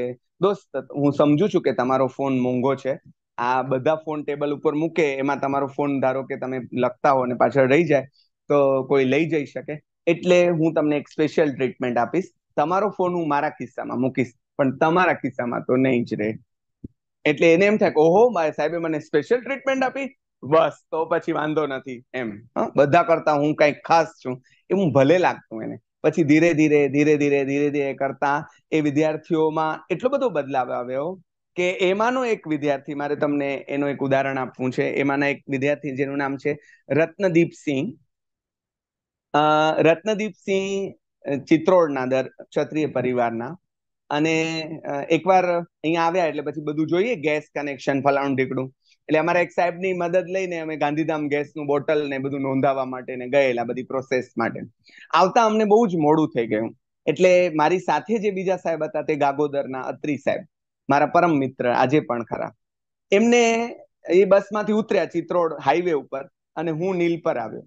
દોસ્ત, હું સમજુ છું કે તમારો ફોન મોંઘો છે. આ બધા ફોન ટેબલ ઉપર મૂકે, એમાં તમારો ફોન ધારો કે તમે લખતા હો અને પાછળ રહી જાય, તો કોઈ લઈ જઈ શકે. એટલે હું તમને એક સ્પેશિયલ ટ્રીટમેન્ટ આપીશ. તમારો ફોન હું મારા ખિસ્સામાં મૂકીશ, પણ તમારા ખિસ્સામાં તો નહીં જ રહે. એટલે એને એમ થાય કે, ઓહો, મારા સાહેબે મને સ્પેશિયલ ટ્રીટમેન્ટ આપી. બસ, તો પછી વાંધો નથી, એમ. બધા કરતા હું કંઈક ખાસ છું. એ હું ભલે લાગતું એને. પછી ધીરે ધીરે ધીરે ધીરે ધીરે ધીરે કરતા એ વિદ્યાર્થીઓમાં એટલો બધો બદલાવ આવ્યો કે એમાંનો એક વિદ્યાર્થી, મારે તમને એનું એક ઉદાહરણ આપવું છે. એમાંના એક વિદ્યાર્થી જેનું નામ છે રત્નદીપસિંહ રત્નદીપસિંહ ચિત્રોડના દર, ક્ષત્રિય પરિવારના. અને એકવાર અહીંયા આવ્યા એટલે પછી બધું જોઈએ, ગેસ કનેક્શન ફલાણું ઢીકડું. એટલે અમારા એક સાહેબની મદદ લઈને અમે ગાંધીધામ ગેસનું બોટલ ને બધું નોંધાવવા માટે ને ગયેલા બધી પ્રોસેસ માટે. આવતા અમને બહુ જ મોડું થઈ ગયું. એટલે મારી સાથે જે બીજા સાહેબ હતા તે ગાગોદરના અત્રી સાહેબ, મારા પરમ મિત્ર, આજે પણ ખરા. એમને એ બસમાંથી ઉતર્યા ચિત્રોડ હાઈવે ઉપર અને હું નીલ પર આવ્યો.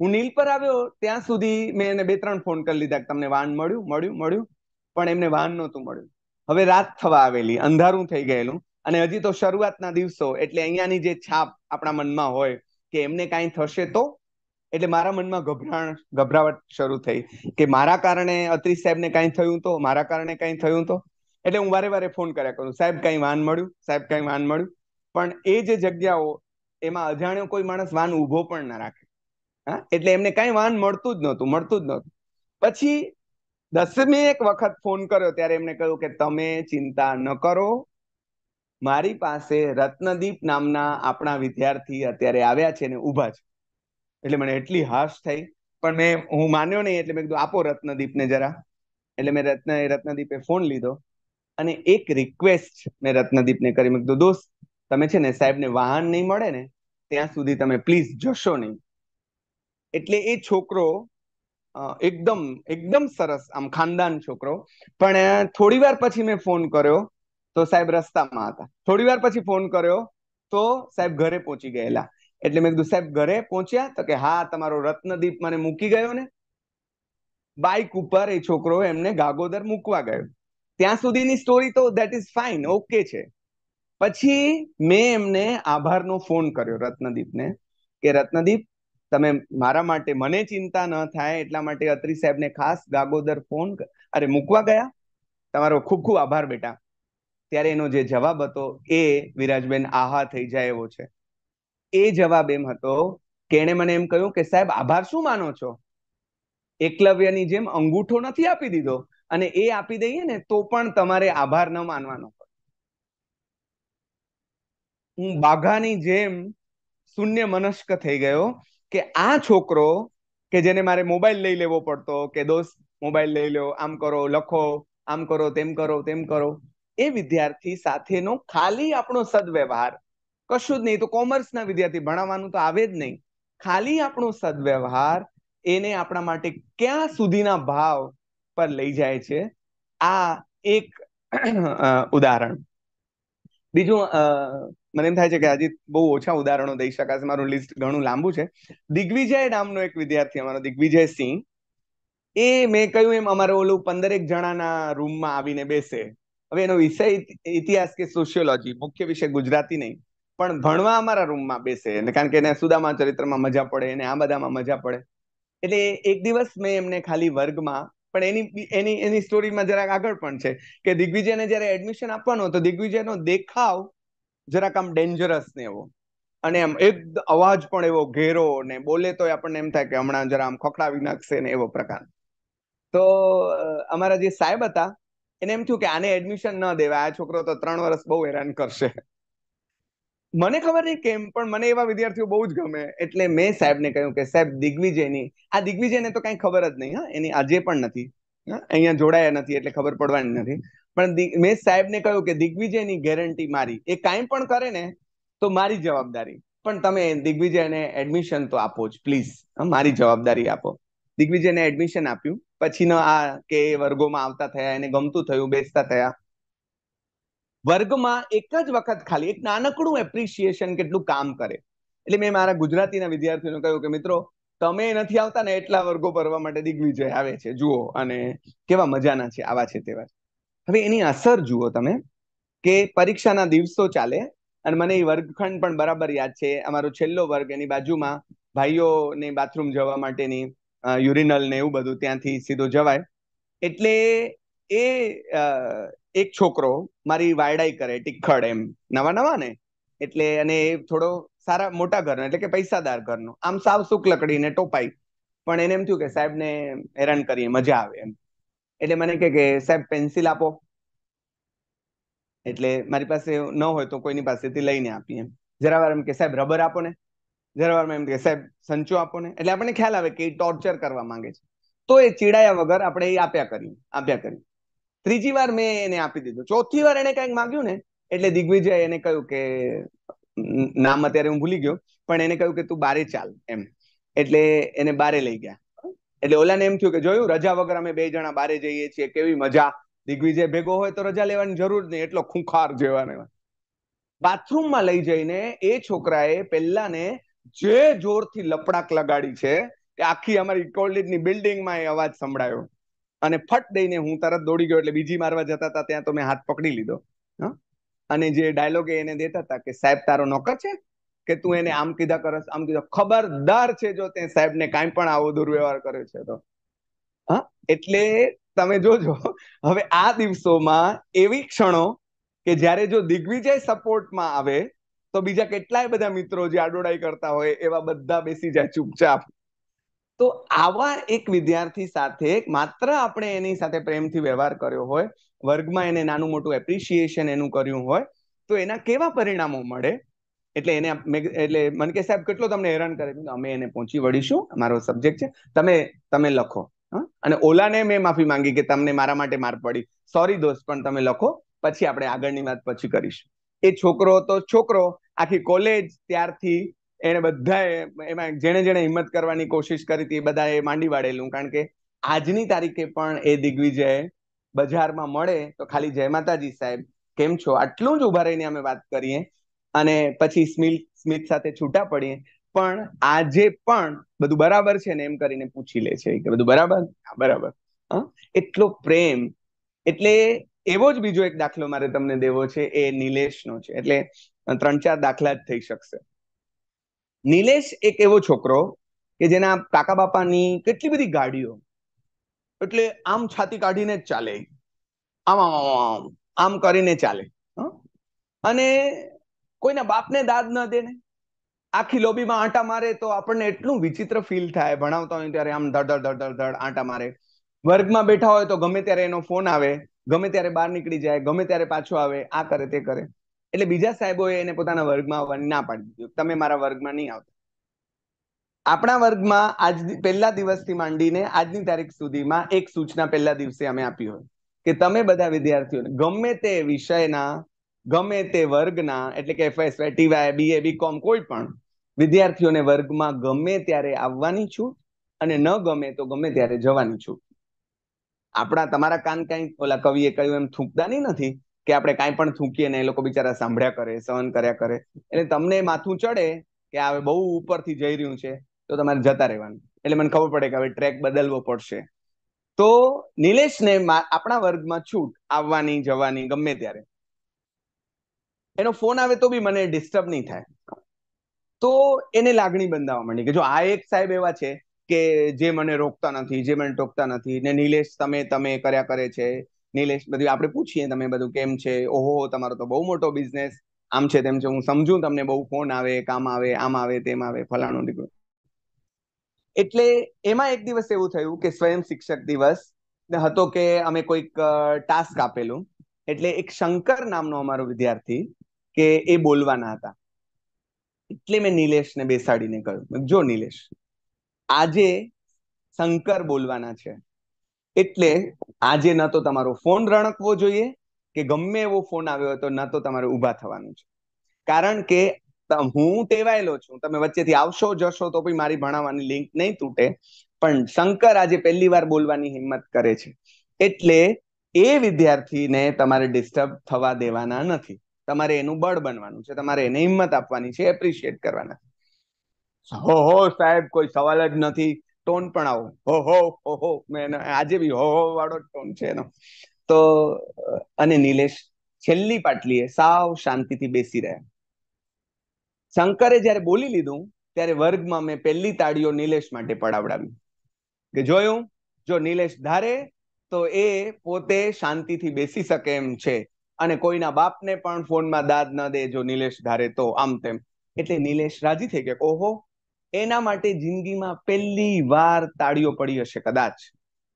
હું નીલ પર આવ્યો ત્યાં સુધી મેં એને બે ત્રણ ફોન કરી લીધા તમને વાહન મળ્યું મળ્યું મળ્યું. પણ એમને વાહન નહોતું મળ્યું. હવે રાત થવા આવેલી, અંધારું થઈ ગયેલું. અને હજી તો શરૂઆતના દિવસો, એટલે અહીંયાની જે છાપ આપણા મનમાં હોય કે એમને કાંઈ થશે તો? એટલે મારા મનમાં ગભરાણ, ગભરાવટ શરૂ થઈ કે મારા કારણે અત્રી સાહેબને કાંઈ થયું તો? મારા કારણે કાંઈ થયું તો? એટલે હું વારે વારે ફોન કર્યા કરું. સાહેબ, કાંઈ વાન મળ્યું? સાહેબ, કાંઈ વાન મળ્યું? પણ એ જે જગ્યાઓ, એમાં અજાણ્યો કોઈ માણસ વાન ઊભો પણ ના રાખે. હા? એટલે એમને કાંઈ વાન મળતું જ નહોતું, મળતું જ નહોતું. પછી દસમી એક વખત ફોન કર્યો ત્યારે એમને કહ્યું કે તમે ચિંતા ન કરો મારી પાસે રત્નદીપ નામના આપણા વિદ્યાર્થી અત્યારે આવ્યા છે ને ઊભા છે. એટલે મને એટલી હાશ થઈ. પણ મેં, હું માન્યો નહીં એટલે મેં કીધું, આપો રત્નદીપને જરા. એટલે મેં રત્ન રત્નદીપે ફોન લીધો અને એક રિક્વેસ્ટ મેં રત્નદીપને કરી. મેં કીધું, દોસ્ત, તમે છે ને સાહેબને વાહન નહીં મળે ને, ત્યાં સુધી તમે પ્લીઝ જશો નહીં. એટલે એ છોકરો એકદમ એકદમ સરસ, આમ ખાનદાન છોકરો. પણ થોડી વાર પછી મેં ફોન કર્યો તો સાહેબ રસ્તામાં હતા. થોડી વાર પછી ફોન કર્યો તો સાહેબ ઘરે પહોંચી ગયેલા. એટલે મેં કીધું, સાહેબ, ઘરે પહોંચ્યા? તો કે, હા, તમારો રત્નદીપ મને મૂકી ગયો ને. બાઇક ઉપર એ છોકરો એમને ગાગોદર મૂકવા ગયો. ત્યાં સુધીની સ્ટોરી તો દેટ ઇઝ ફાઇન ઓકે છે. પછી મેં એમને આભારનો ફોન કર્યો રત્નદીપને કે, રત્નદીપ, તમે મારા માટે મને ચિંતા ન થાય, એટલા માટે અત્રી સાહેબને ખાસ ગાગોદર ફોન અરે, મૂકવા ગયા? તમારો ખૂબ ખૂબ આભાર બેટા. ત્યારે એનો જે જવાબ હતો એ, વિરાજબેન, આહા થઈ જાય એવો છે. એ જવાબ એમ હતો કે એણે મને એમ કહ્યું કે સાહેબ, આભાર શું માનો છો? એકલવ્યની જેમ અંગૂઠો નથી આપી દીધો અને એ આપી દઈએ ને તો પણ તમારે આભાર ન માનવાનો હું બાઘાની જેમ શૂન્ય મનસ્ક થઈ ગયો કે આ છોકરો કે જેને મારે મોબાઈલ લઈ લેવો પડતો કે દોસ્ત, મોબાઈલ લઈ લો, આમ કરો, લખો, આમ કરો, તેમ કરો તેમ કરો. એ વિદ્યાર્થી સાથેનો ખાલી આપણો સદવ્યવહાર. કશું જ નહીં, તો કોમર્સના વિદ્યાર્થી ભણાવવાનું તો આવે જ નહીં. ખાલી આપણો સદવ્યવહાર એને આપણા માટે ક્યાં સુધીના ભાવ પર લઈ જાય છે? આ એક ઉદાહરણ. બીજું મને એમ થાય છે કે આજે બહુ ઓછા ઉદાહરણો દઈ શકાશે મારું લિસ્ટ ઘણું લાંબુ છે. દિગ્વિજય નામનો એક વિદ્યાર્થી અમારો, દિગ્વિજય સિંહ. એ મેં કહ્યું એમ, અમારે ઓલું પંદરેક જણાના રૂમમાં આવીને બેસે. હવે એનો વિષય ઇતિહાસ કે સોશિયોલોજી મુખ્ય વિષય ગુજરાતી નહીં. પણ ભણવા અમારા રૂમમાં બેસે કારણ કે એને સુદામા ચરિત્રમાં મજા પડે, એને આ બધામાં મજા પડે. એટલે એક દિવસ મેં એમને ખાલી વર્ગમાં, પણ એની એની એની સ્ટોરીમાં જરાક આગળ પણ છે કે દિગ્વિજયને જયારે એડમિશન આપવાનો તો દિગ્વિજયનો દેખાવ જરાક આમ ડેન્જરસ ને એવો. અને એમ એક અવાજ પણ એવો ઘેરો ને બોલે તો આપણને એમ થાય કે હમણાં જરા આમ ખોખડાવી નાખશે ને એવો પ્રકાર. તો અમારા જે સાહેબ હતા એને એમ થયું કે આને એડમિશન ન દેવાય. આ છોકરો તો ત્રણ વર્ષ બહુ હેરાન કરશે. મને ખબર નહીં કેમ, પણ મને એવા વિદ્યાર્થીઓ બહુ જ ગમે. એટલે મેં સાહેબને કહ્યું કે, સાહેબ, દિગ્વિજયની આ દિગ્વિજયને તો કાંઈ ખબર જ નહીં, હા. એની આજે પણ નથી અહીંયા જોડાયા નથી, એટલે ખબર પડવાની નથી. પણ મેં સાહેબને કહ્યું કે, દિગ્વિજયની ગેરંટી મારી. એ કાંઈ પણ કરે ને, તો મારી જવાબદારી. પણ તમે દિગ્વિજયને એડમિશન તો આપો જ, પ્લીઝ. મારી જવાબદારી આપો. દિગ્વિજયને એડમિશન આપ્યું. પછીનો આ કે વર્ગોમાં આવતા થયા, એને ગમતું થયું, બેસતા થયા. વર્ગમાં એક જ વખત ખાલી, એક નાનકડું એપ્રિશિએશન કેટલું કામ કરે. એટલે મેં મારા ગુજરાતીના વિદ્યાર્થીઓને કહ્યું કે, મિત્રો, તમે નથી આવતા ને એટલા વર્ગો ભરવા માટે દિગ્વિજય આવે છે, જુઓ અને કેવા મજાના છે આવા છે તેવા હવે એની અસર જુઓ તમે, કે પરીક્ષાના દિવસો ચાલે અને મને એ વર્ગખંડ પણ બરાબર યાદ છે. અમારો છેલ્લો વર્ગ એની બાજુમાં ભાઈઓને બાથરૂમ જવા માટેની યુરિનલ ને એવું બધું ત્યાંથી સીધો જવાય. એટલે એ એક છોકરો મારી વાયડાઈ કરે ટીખડ એમ. નવા નવા ને? એટલે અને એ થોડો સારા મોટા ઘરનો, એટલે કે પૈસાદાર ઘરનો. આમ સાવ સુક લકડીને ટોપાઈ. પણ એને એમ થયું કે સાહેબને હેરાન કરીએ, મજા આવે એમ. એટલે મને કે, સાહેબ, પેન્સિલ આપો. એટલે મારી પાસે ન હોય તો કોઈની પાસેથી લઈને આપીએ એમ. જરા વાર એમ કે, સાહેબ, રબર આપો ને. જરા એમ કે સાહેબ, સંચો આપો ને. એટલે આપણને ખ્યાલ આવે કે એ ટોર્ચર કરવા માંગે છે. તો એ ચીડાયા વગર આપણે એ આપ્યા કરી આપ્યા કરી. ત્રીજી વાર મેં એને આપી દીધું. ચોથી વાર એને કંઈક માંગ્યું ને, એટલે દિગ્વિજય એને કહ્યું કે નામ અત્યારે હું ભૂલી ગયો, પણ એને કહ્યું કે તું બારે ચાલ એમ. એટલે એને બારે લઈ ગયા. એટલે ઓલાને એમ થયું કે જોયું, રજા વગર અમે બે જણા બારે જઈએ છીએ, કેવી મજા. દિગ્વિજય ભેગો હોય તો રજા લેવાની જરૂર નહીં, એટલો ખૂંખાર જેવા બાથરૂમમાં લઈ જઈને એ છોકરાએ પહેલાને જે જોરથી લપડાક લગાડી છે કે આખી અમારી કોલેજની બિલ્ડિંગમાં એ અવાજ સંભળાયો. અને ફટ દઈને હું તરત દોડી ગયો એટલે બીજી મારવા જતા હતા, ત્યાં તો મેં હાથ પકડી લીધો. અને જે ડાયલોગ એને દેતા હતા કે, સાહેબ, તારો નોકર છે? કે તું એને આમ કીધા કરસ આમ કીધા ખબરદાર છે જો તે સાહેબને કાંઈ પણ આવો દુર્વ્યવહાર કર્યો છે તો. હા? એટલે તમે જોજો, હવે આ દિવસોમાં એવી ક્ષણો કે જ્યારે જો દિગ્વિજય સપોર્ટમાં આવે તો બીજા કેટલાય બધા મિત્રો જે આડોડાઈ કરતા હોય, એવા બધા બેસી જાય ચૂપચાપ. તો આવા એક વિદ્યાર્થી સાથે માત્ર આપણે એની સાથે પ્રેમથી વ્યવહાર કર્યો હોય, વર્ગમાં એને નાનું મોટું એપ્રિશિએશન એનું કર્યું હોય, તો એના કેવા પરિણામો મળે? એટલે એને એટલે મને કે સાહેબ કેટલો તમને હેરાન કરે? અમે એને પહોંચી વળીશું મારો સબ્જેક્ટ છે. તમે તમે લખો અને ઓલાને મેં માફી માંગી કે તમને મારા માટે માર પડી. સોરી દોસ્ત, પણ તમે લખો, પછી આપણે આગળની વાત પછી કરીશું. એ છોકરો તો છોકરો, આખી કોલેજ ત્યારથી એને બધાએ એમાં જેણે જેણે હિંમત કરવાની કોશિશ કરી હતી બધાએ માંડી વાળેલું. કારણ કે આજની તારીખે પણ એ દિગ્વિજય બજારમાં મળે તો ખાલી જય માતાજી સાહેબ, કેમ છો? આટલું જ ઊભા રહીને અમે વાત કરીએ અને પછી સ્મિત સ્મિત સાથે છૂટા પડીએ. પણ આજે પણ બધું બરાબર છે ને એમ કરીને પૂછી લે છે. કે બધું બરાબર? બરાબર. એટલો પ્રેમ. એટલે એવો જ બીજો એક દાખલો મારે તમને દેવો છે, એ નિલેશનો છે. એટલે ત્રણ ચાર દાખલા જ થઈ શકશે. નિલેશ એક એવો છોકરો કે જેના કાકા બાપાની કેટલી બધી ગાડીઓ, એટલે આમ છાતી કાઢીને જ ચાલે. આમ આમ આમ કરીને ચાલે અને કોઈના બાપને દાદ ન દે ને આખી લોબીમાં આંટા મારે તો આપણને એટલું વિચિત્ર ફીલ થાય. ભણાવતા હોય ત્યારે આમ ધડ ધડ ધડ ધડ આંટા મારે. વર્ગમાં બેઠા હોય તો ગમે ત્યારે એનો ફોન આવે. ગમે ત્યારે બહાર નીકળી જાય, ગમે ત્યારે પાછો આવે, આ કરે, તે કરે. એટલે બીજા સાહેબોએ એને પોતાના વર્ગમાં આવવાની ના પાડી દીધું. તમે મારા વર્ગમાં નહીં આવતા. આપણા વર્ગમાં આજ પહેલા દિવસથી માંડીને આજની તારીખ સુધીમાં એક સૂચના પહેલા દિવસે અમે આપી હોય. કે તમે બધા વિદ્યાર્થીઓને ગમે તે વિષયના, ગમે તે વર્ગના, એટલે કે એફએસવાય ટીવાય બીએ બીકોમ કોઈ પણ વિદ્યાર્થીઓને વર્ગમાં ગમે ત્યારે આવવાની છૂટ અને ન ગમે તો ગમે ત્યારે જવાની છૂટ આપણા, તમારા કાન કઈ ઓલા કવિએ કહ્યું એમ થૂંકદાની નથી કે આપણે કાંઈ પણ થૂંકીએ ને એ લોકો બિચારા સાંભળ્યા કરે, સહન કર્યા કરે. એટલે તમને માથું ચડે કે હવે બહુ ઉપરથી જઈ રહ્યું છે, તો તમારે જતા રહેવાનું. એટલે મને ખબર પડે કે હવે ટ્રેક બદલવો પડશે. તો નિલેશને આપણા વર્ગમાં છૂટ આવવાની, જવાની ગમે ત્યારે. એનો ફોન આવે તો બી મને ડિસ્ટર્બ નહીં થાય. તો એને લાગણી બંધાવવા માંડી કે જો આ એક સાહેબ એવા છે કે જે મને રોકતા નથી, જે મને ટોકતા નથી, ને નિલેશ તમે તમે કર્યા કરે છે. નિલેશ બધું આપણે પૂછીએ તમે બધું કેમ છે? ઓહો, તમારો તો બહુ મોટો બિઝનેસ આમ છે તેમ છે, હું સમજુ તમને બહુ ફોન આવે, કામ આવે, આમ આવે, તેમ આવે, ફલાણું દીકરું. એટલે એમાં એક દિવસ એવું થયું કે સ્વયં શિક્ષક દિવસ હતો કે અમે કોઈક ટાસ્ક આપેલું. એટલે એક શંકર નામનો અમારો વિદ્યાર્થી કે એ બોલવાના હતા. એટલે મેં નિલેશને બેસાડીને કહ્યું. જો નિલેશ આજે શંકર બોલવાના છે. એટલે આજે ન તો તમારો ફોન રણકવો જોઈએ કે ગમે એવો ફોન આવ્યો હોય તો ન તો તમારે ઊભા થવાનું છે. કારણ કે હું ટેવાયેલો છું. તમે વચ્ચેથી આવશો, જશો તો પણ મારી ભણાવવાની લિંક નહીં તૂટે. પણ શંકર આજે પહેલી વાર બોલવાની હિંમત કરે છે. એટલે એ વિદ્યાર્થીને તમારે ડિસ્ટર્બ થવા દેવાના નથી. તમારે એનું બળ બનવાનું છે. તમારે એને હિંમત આપવાની છે એપ્રિશિએટ કરવાના. હો હો, સાહેબ, કોઈ સવાલ જ નથી. ટોન પણ આવો. હો હો હો હો. મેં આજે બી હો હો વાળો ટોન છે એનો. તો, અને નિલેશ, છેલ્લી પાટલીએ સાવ શાંતિથી બેસી રહ્યા. શંકરે જયારે બોલી લીધું, ત્યારે વર્ગમાં મેં પહેલી તાળીઓ નિલેશ માટે પડાવડાવી. કે જોયું? જો નિલેશ ધારે, તો એ પોતે શાંતિથી બેસી શકે એમ છે. અને કોઈના બાપને પણ ફોનમાં દાદ ન દે જો નિલેશ ધારે તો, આમ તેમ. એટલે નિલેશ રાજી થઈ ગયા ઓહો એના માટે જિંદગીમાં પહેલી વાર તાળીઓ પડી હશે કદાચ.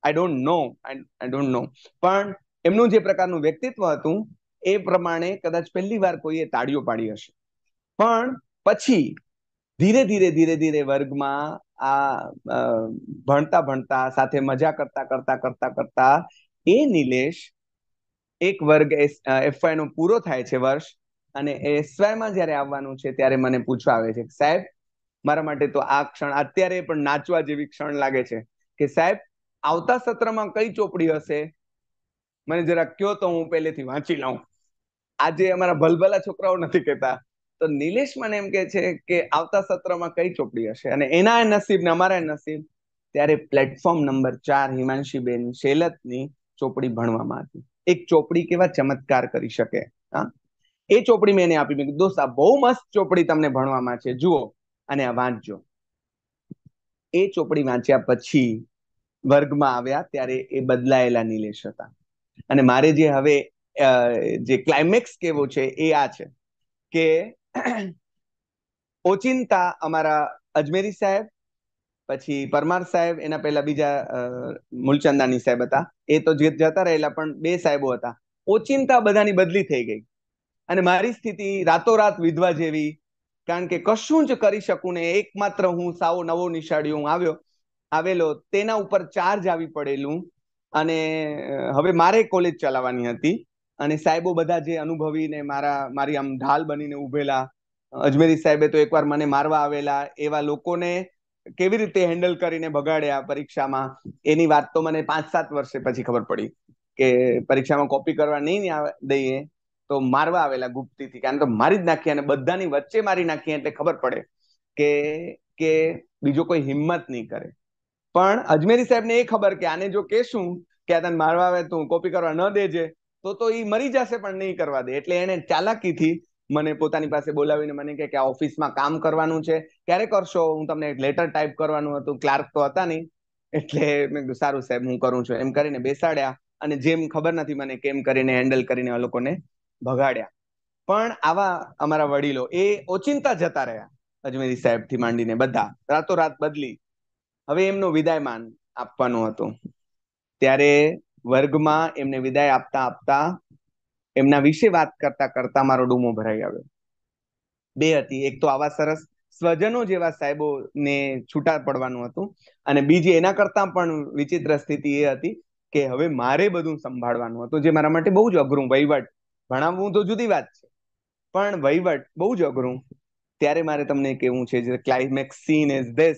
I don't know I don't know પણ એમનું જે પ્રકારનું વ્યક્તિત્વ હતું, એ પ્રમાણે કદાચ પહેલી વાર કોઈએ તાળીઓ પાડી હશે. પણ પછી ધીરે ધીરે ધીરે ધીરે વર્ગમાં આ ભણતા ભણતા, સાથે મજા કરતા કરતા કરતા કરતા એ નિલેશ એક વર્ગ એફઆઈ નો પૂરો થાય છે વર્ષ. અને એસવાયમાં જયારે આવવાનું છે ત્યારે મને પૂછવા આવે છે સાહેબ મારા માટે તો આ ક્ષણ અત્યારે પણ નાચવા જેવી ક્ષણ લાગે છે. કે સાહેબ, આવતા સત્રમાં કઈ ચોપડી હશે? મને જરા કયો તો હું પહેલેથી વાંચી લઉં. આજે અમારા ભલભલા છોકરાઓ નથી કહેતા. તો નિલેશ મને એમ કે છે કે આવતા સત્રમાં કઈ ચોપડી હશે? અને એના નસીબ ને અમારા નસીબ ત્યારે પ્લેટફોર્મ નંબર ચાર હિમાંશીબેન શેલતની ચોપડી ભણવામાં હતી. એક ચોપડી કેવા ચમત્કાર કરી શકે, હા? એ ચોપડી મેં એને આપી. મેં દોસ્ત, આ બહુ મસ્ત ચોપડી તમને ભણવામાં છે. જુઓ અને આ વાંચજો. એ ચોપડી વાંચ્યા પછી વર્ગમાં આવ્યા ત્યારે એ બદલાયેલા નિલેશ હતા. અને મારે જે હવે જે ક્લાઇમેક્સ કેવો છે એ આ છે કે ઓચિંતા અમારા અજમેરી સાહેબ, પછી પરમાર સાહેબ, એના પહેલા બીજા મૂલચંદાની સાહેબ હતા. એ તો જતા રહેલા પણ બે સાહેબો હતા. ઓચિંતા બધાની બદલી થઈ ગઈ. અને મારી સ્થિતિ રાતોરાત વિધવા જેવી કારણ કે કશું જ કરી શકું ને એકમાત્ર હું સાવો નવો નિશાળી હું આવ્યો, આવેલો, તેના ઉપર ચાર્જ આવી પડેલું અને હવે મારે કોલેજ ચલાવવાની હતી અને સાહેબો બધા જે અનુભવીને મારા, મારી આમ ઢાલ બનીને ઉભેલા અજમેરી સાહેબે તો એકવાર મને મારવા આવેલા, એવા લોકોને કેવી રીતે હેન્ડલ કરીને ભગાડ્યા પરીક્ષામાં, એની વાત તો મને પાંચ સાત વર્ષે પછી ખબર પડી કે પરીક્ષામાં કોપી કરવા નહીં દઈએ. તો મારવા આવેલા ગુપ્તીથી, કારણ કે મારી જ નાખી અને બધાની વચ્ચે મારી નાખી એટલે ખબર પડે કે કે બીજો કોઈ હિંમત નહીં કરે. પણ અજમેરી સાહેબને એ ખબર કે આને જો કેશું કે આ તને મારવા આવે તું કોપી કરવા ન દેજે, તો તો એ મરી જશે પણ નહીં કરવા દે. એટલે એને ચાલાકીથી મને પોતાની પાસે બોલાવીને મને કે આ ઓફિસમાં કામ કરવાનું છે. ક્યારે કરશો? હું તમને લેટર ટાઈપ કરવાનું હતું. ક્લાર્ક તો હતા નહીં. એટલે મેં કીધું, સારું સાહેબ, હું કરું છું. એમ કરીને બેસાડ્યા. અને જેમ ખબર નથી મને કેમ કરીને હેન્ડલ કરીને આ લોકોને ભગાડ્યા. પણ આવા અમારા વડીલો એ ઓચિંતા જતા રહ્યા, અજમેરી સાહેબથી માંડીને બધા. રાતોરાત બદલી. હવે એમનો વિદાયમાન આપવાનું હતું. ત્યારે વર્ગમાં એમને વિદાય આપતા આપતા એમના વિશે વાત કરતા કરતા મારો ડૂમો ભરાઈ આવ્યો. બે હતી. એક તો આવા સરસ સ્વજનો જેવા સાહેબોને છૂટા પડવાનું હતું અને બીજી એના કરતા પણ વિચિત્ર સ્થિતિ એ હતી કે હવે મારે બધું સંભાળવાનું હતું, જે મારા માટે બહુ જ અઘરું, વહીવટ ભણાવવું તો જુદી વાત છે. પણ વહીવટ બહુ જ અઘરું. ત્યારે મારે તમને કેવું છે જે ક્લાઇમેક્સ સીન ઇઝ ધીસ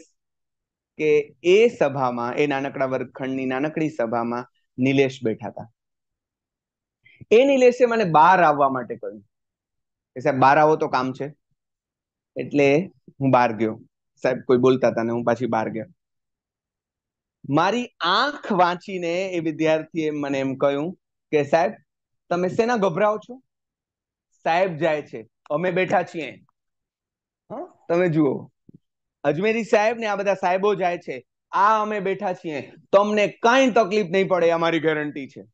કે એ સભામાં, એ નાનકડા વર્ગખંડની નાનકડી સભામાં નિલેશ બેઠા હતા. એ નિલેશે મને બહાર આવવા માટે કહ્યું. કે સાહેબ, બહાર આવો તો કામ છે. એટલે હું બહાર ગયો. સાહેબ, કોઈ બોલતા હતા ને હું પાછી બહાર ગયો. મારી આંખ વાંચીને એ વિદ્યાર્થીએ મને એમ કહ્યું કે સાહેબ તમે શેના ગભરાઓ છો? સાહેબ જાય છે. અમે બેઠા છીએ. તમે જુઓ. અજમેરી સાહેબ ને આ બધા સાહેબો જાય છે. આ અમે બેઠા છીએ. તમને કઈ તકલીફ નહીં પડે અમારી ગેરંટી છે.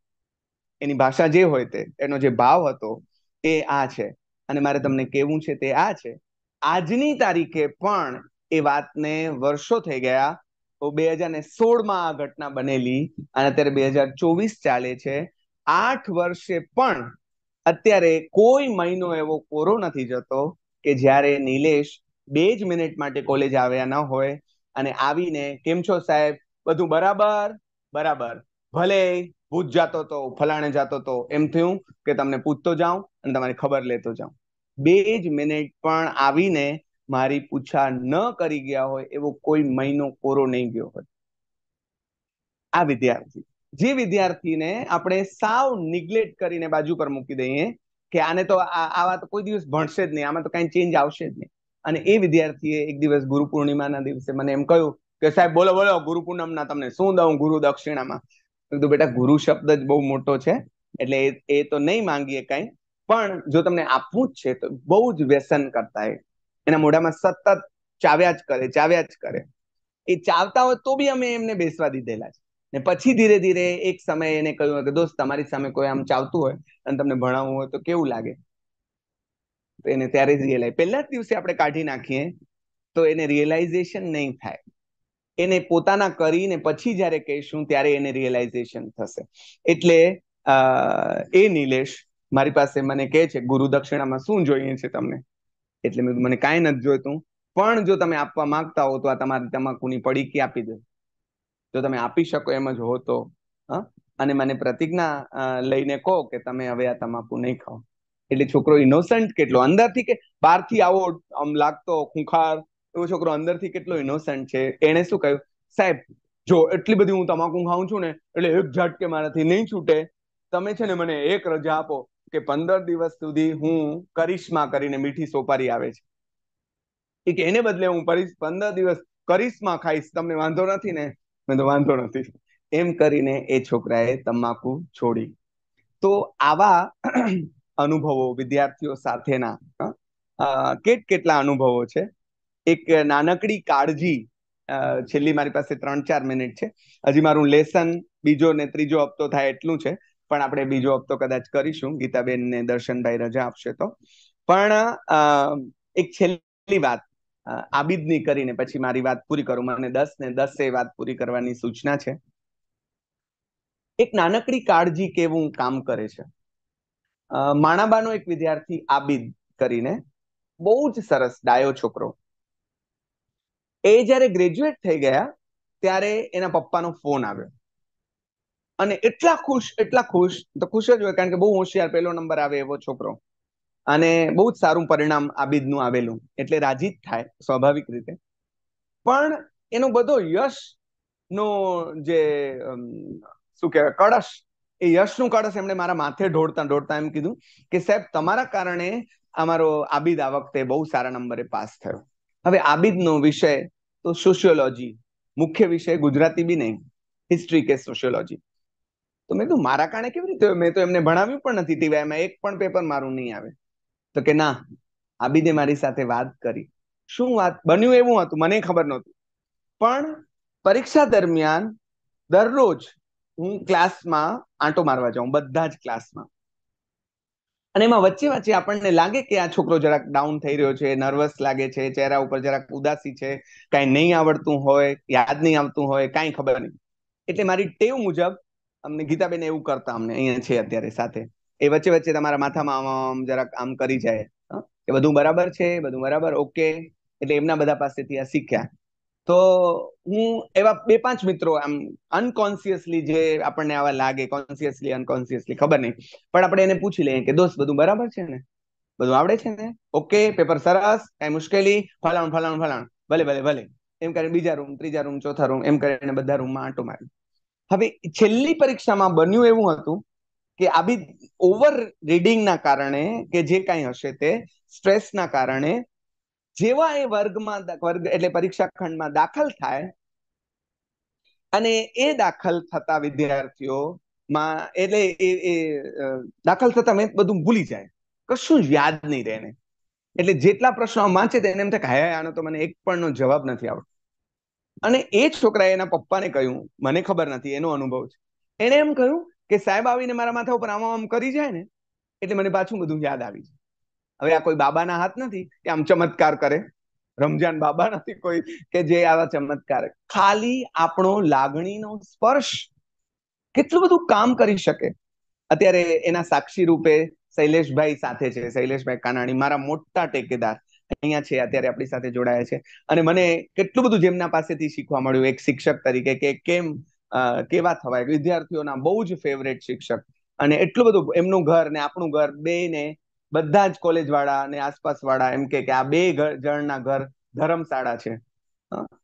એની ભાષા જે હોય તે, એનો જે ભાવ હતો, એ આ છે. અને મારે તમને કેવું છે તે આ છે. આજની તારીખે પણ એ વાતને વર્ષો થઈ ગયા. તો બે હજાર ને સોળમાં આ ઘટના બનેલી અને અત્યારે બે હજાર ચોવીસ ચાલે છે. આઠ વર્ષે પણ અત્યારે કોઈ મહિનો એવો કોરો નથી જતો કે જ્યારે નિલેશ બે જ મિનિટ માટે કોલેજ આવ્યા ન હોય અને આવીને, કેમ છો સાહેબ? બધું બરાબર? બરાબર. ભલે. ભૂત જાતો તો, ફલાણે જાતો તો. એમ થયું કે તમને પૂછતો જાઉં અને તમારી ખબર લેતો જાઉં. બે જ મિનિટ પણ આવીને મારી પૂછા ન કરી ગયા હોય એવો કોઈ મહિનો કોરો નહીં ગયો હોય. આ વિદ્યાર્થી. જે વિદ્યાર્થીને આપણે સાવ નિગ્લેક્ટ કરીને બાજુ પર મૂકી દઈએ કે આને તો આવા તો કોઈ દિવસ ભણશે જ નહીં, આમાં તો કઈ ચેન્જ આવશે જ નહીં. અને એ વિદ્યાર્થીએ એક દિવસ ગુરુ પૂર્ણિમાના દિવસે મને એમ કહ્યું કે સાહેબ, બોલો બોલો, ગુરુ પૂનમના તમને શું દઉં ગુરુ દક્ષિણામાં? કીધું, બેટા, ગુરુ શબ્દ જ બહુ મોટો છે, એટલે એ તો નહીં માંગીએ કઈ, પણ જો તમને આપવું જ છે, તો બહુ જ વ્યસન કરતા એ. એના મોઢામાં સતત ચાવ્યા જ કરે, ચાવ્યા જ કરે. એ ચાવતા હોય તો બી અમે એમને બેસવા દીધેલા છે. ને પછી ધીરે ધીરે એક સમયે એને કહ્યું કે દોસ્ત, તમારી સામે કોઈ આમ ચાવતું હોય અને તમને ભણાવવું હોય તો કેવું લાગે? તો એને ત્યારે જ રિયલાઇઝ પહેલા જ દિવસે આપણે કાઢી નાખીએ તો એને રિયલાઇઝેશન નહીં થાય. એને પોતાના કરીને પછી જ્યારે કહીશું ત્યારે એને રિયલાઇઝેશન થશે. એટલે એ નિલેશ મારી પાસે મને કહે છે, ગુરુ દક્ષિણામાં શું જોઈએ છે તમને? એટલે મેં મને કાંઈ નથી જોઈતું. પણ જો તમે આપવા માંગતા હો તો આ તમારી તમાકુની પડીકી આપી દો. જો તમે આપી શકો એમ જ હો તો અને મને પ્રતિજ્ઞા લઈને કહો કે તમે હવે આ તમાકુ નહીં ખાઓ. એટલે છોકરો ઇનોસન્ટ કેટલો? અંદરથી કે બહારથી આવો, આમ લાગતો ખૂંખાર. એવો છોકરો અંદરથી કેટલો ઇનોસન્ટ છે? એણે શું કહ્યું? સાહેબ, જો એટલી બધી હું તમાકુ ખાઉં છું ને, એટલે એક ઝટકે મારાથી નહીં છૂટે. તમે છે ને મને એક રજા આપો કે પંદર દિવસ સુધી હું કરિશ્મા કરીને મીઠી સોપારી આવે છે. કે એને બદલે હું પંદર દિવસ કરિશ્મા ખાઈશ, તમને વાંધો નથી ને? મેં તો વાંધો નથી. એમ કરીને એ છોકરાએ તમાકુ છોડી. તો આવા અનુભવો વિદ્યાર્થીઓ સાથેના કેટ કેટલા અનુભવો છે? એક નાનકડી કાળજી છેલ્લી મારી પાસે ત્રણ ચાર મિનિટ છે. હજી મારું લેસન બીજો ને ત્રીજો હપ્તો થાય એટલું છે, પણ આપણે બીજો હપ્તો કદાચ કરીશું. ગીતાબેન ને દર્શનભાઈ રજા આપશે તો. પણ એક છેલ્લી વાત આબિદની કરીને પછી મારી વાત પૂરી કરું. મને દસ ને દસે વાત પૂરી કરવાની સૂચના છે. એક નાનકડી કાળજી કેવું કામ કરે છે? માણાબાનો એક વિદ્યાર્થી આબિદ કરીને બહુ જ સરસ ડાયો છોકરો. એ જ્યારે ગ્રેજ્યુએટ થઈ ગયા, ત્યારે એના પપ્પાનો ફોન આવ્યો. અને એટલા ખુશ એટલા ખુશ, તો ખુશ જ હોય, કારણ કે બહુ હોશિયાર પહેલો નંબર આવે એવો છોકરો. અને બહુ જ સારું પરિણામ આબિદનું આવેલું, એટલે રાજી જ થાય, સ્વાભાવિક રીતે. પણ એનો બધો યશ નો જે શું કહેવાય, કળશ, એ યશનું કળશ એમણે મારા માથે ઢોળતા ઢોળતા એમ કીધું કે, સાહેબ, તમારા કારણે અમારો આબિદ આ વખતે બહુ સારા નંબરે પાસ થયો. હવે આબિદનો વિષય તો સોશિયોલોજી, મુખ્ય વિષય ગુજરાતી બી નહીં, હિસ્ટ્રી કે સોશિયોલોજી. તો મેં કીધું, મારા કારણે કેવી રીતે? મેં તો એમને ભણાવ્યું પણ નથી, ટીવાયમાં એક પણ પેપર મારું નહીં આવે. તો કે ના, આબિદે મારી સાથે વાત કરી. શું વાત? બન્યું એવું હતું, મને ખબર નહોતું. પણ પરીક્ષા દરમિયાન દરરોજ હું ક્લાસમાં આંટો મારવા જાઉં, બધા જ ક્લાસમાં. અને એમાં વચ્ચે વચ્ચે આપણને લાગે કે આ છોકરો જરાક ડાઉન થઈ રહ્યો છે નર્વસ લાગે છે, ચહેરા ઉપર જરાક ઉદાસી છે, કાંઈ નહીં આવડતું હોય, યાદ નહીં આવતું હોય, કાંઈ ખબર નહીં. એટલે મારી ટેવ મુજબ અમને ગીતાબેન એવું કરતા અમને અહીંયા છે અત્યારે સાથે. એ વચ્ચે વચ્ચે તમારા માથામાં આમ જરાક આમ કરી જાય. કે બધું બરાબર છે, બધું બરાબર? ઓકે. એટલે એમના બધા પાસેથી આ શીખ્યા. તો હું એવા બે પાંચ મિત્રો આમ અનકોન્સિયસલી જે આપણને આવા લાગે કોન્સિયસલી અનકોન્સિયસલી ખબર નહીં. પણ આપણે એને પૂછી લઈએ કે, દોસ્ત, બધું બરાબર છે ને? બધું આવડે છે ને? ઓકે, પેપર સરસ, કઈ મુશ્કેલી? ફલાણું ફલાણું ફલાણું. ભલે ભલે ભલે. એમ કરીને બીજા રૂમ ત્રીજા રૂમ ચોથા રૂમ એમ કરીને બધા રૂમમાં આંટો માર્યો. હવે છેલ્લી પરીક્ષામાં બન્યું એવું હતું કે આ બી ઓવર રીડિંગના કારણે કે જે કાંઈ હશે તે સ્ટ્રેસના કારણે જેવા એ વર્ગમાં વર્ગ એટલે પરીક્ષા ખંડમાં દાખલ થાય અને એ દાખલ થતા વિદ્યાર્થીઓમાં એટલે એ દાખલ થતા મેં બધું ભૂલી જાય. કશું યાદ નહીં રહે એટલે જેટલા પ્રશ્નો વાંચે તેને એમ થાય કે હે આનો તો મને એક પણનો જવાબ નથી આવડતો. અને એ છોકરાએ એના પપ્પાને કહ્યું, મને ખબર નથી, એનો અનુભવ છે. એને એમ કહ્યું કે સાહેબ આવીને મારા માથા ઉપર આમ કરી જાય ને, એટલે મને પાછું બધું યાદ આવી જાય. હવે આ કોઈ બાબાના હાથ નથી કે આમ ચમત્કાર કરે. રમજાન બાબા નથી કોઈ કે જે આવા ચમત્કાર ખાલી આપણો લાગણીનો સ્પર્શ કેટલું બધું કામ કરી શકે. અત્યારે એના સાક્ષી રૂપે શૈલેષભાઈ સાથે છે. શૈલેષભાઈ કાનાણી, મારા મોટા ટેકેદાર. અહીંયા છે, અત્યારે આપણી સાથે જોડાયા છે. અને મને કેટલું બધું જેમના પાસેથી શીખવા મળ્યું. એક શિક્ષક તરીકે કે કેમ કેવા થવાય? વિદ્યાર્થીઓના બહુ જ ફેવરેટ શિક્ષક. અને એટલું બધું એમનું ઘર ને આપણું ઘર બે ને બધા જ કોલેજ વાળા અને આસપાસ વાળા એમ કે આ બે જણના ઘર ધર્મશાળા છે.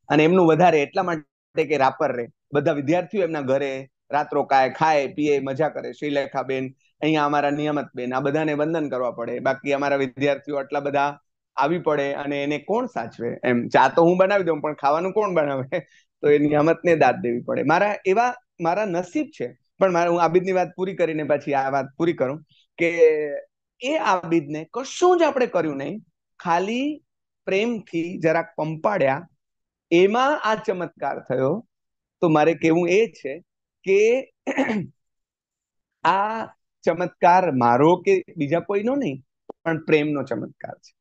અને એમનું વધારે એટલા માટે કે રાપર રે. બધા વિદ્યાર્થીઓ એમના ઘરે રાત રોકાય, ખાય, પીએ, મજા કરે. શ્રીલેખાબેન, અહીંયા અમારા નિયમત બેન આ બધાને વંદન કરવા પડે. બાકી અમારા વિદ્યાર્થીઓ આટલા બધા આવી પડે અને એને કોણ સાચવે એમ? ચા તો હું બનાવી દઉં, પણ ખાવાનું કોણ બનાવે? તો એ નિયામતને દાદ દેવી પડે. મારા એવા, મારા નસીબ છે, પણ મારે, હું આબિદની વાત પૂરી કરીને પછી આ વાત પૂરી કરું કે એ આબિદને કશું જ આપણે કર્યું નહીં. ખાલી પ્રેમથી જરાક પંપાડ્યા. એમાં આ ચમત્કાર થયો. તો મારે કેવું એ છે કે આ ચમત્કાર મારો કે બીજા કોઈનો નહીં, પણ પ્રેમનો ચમત્કાર છે.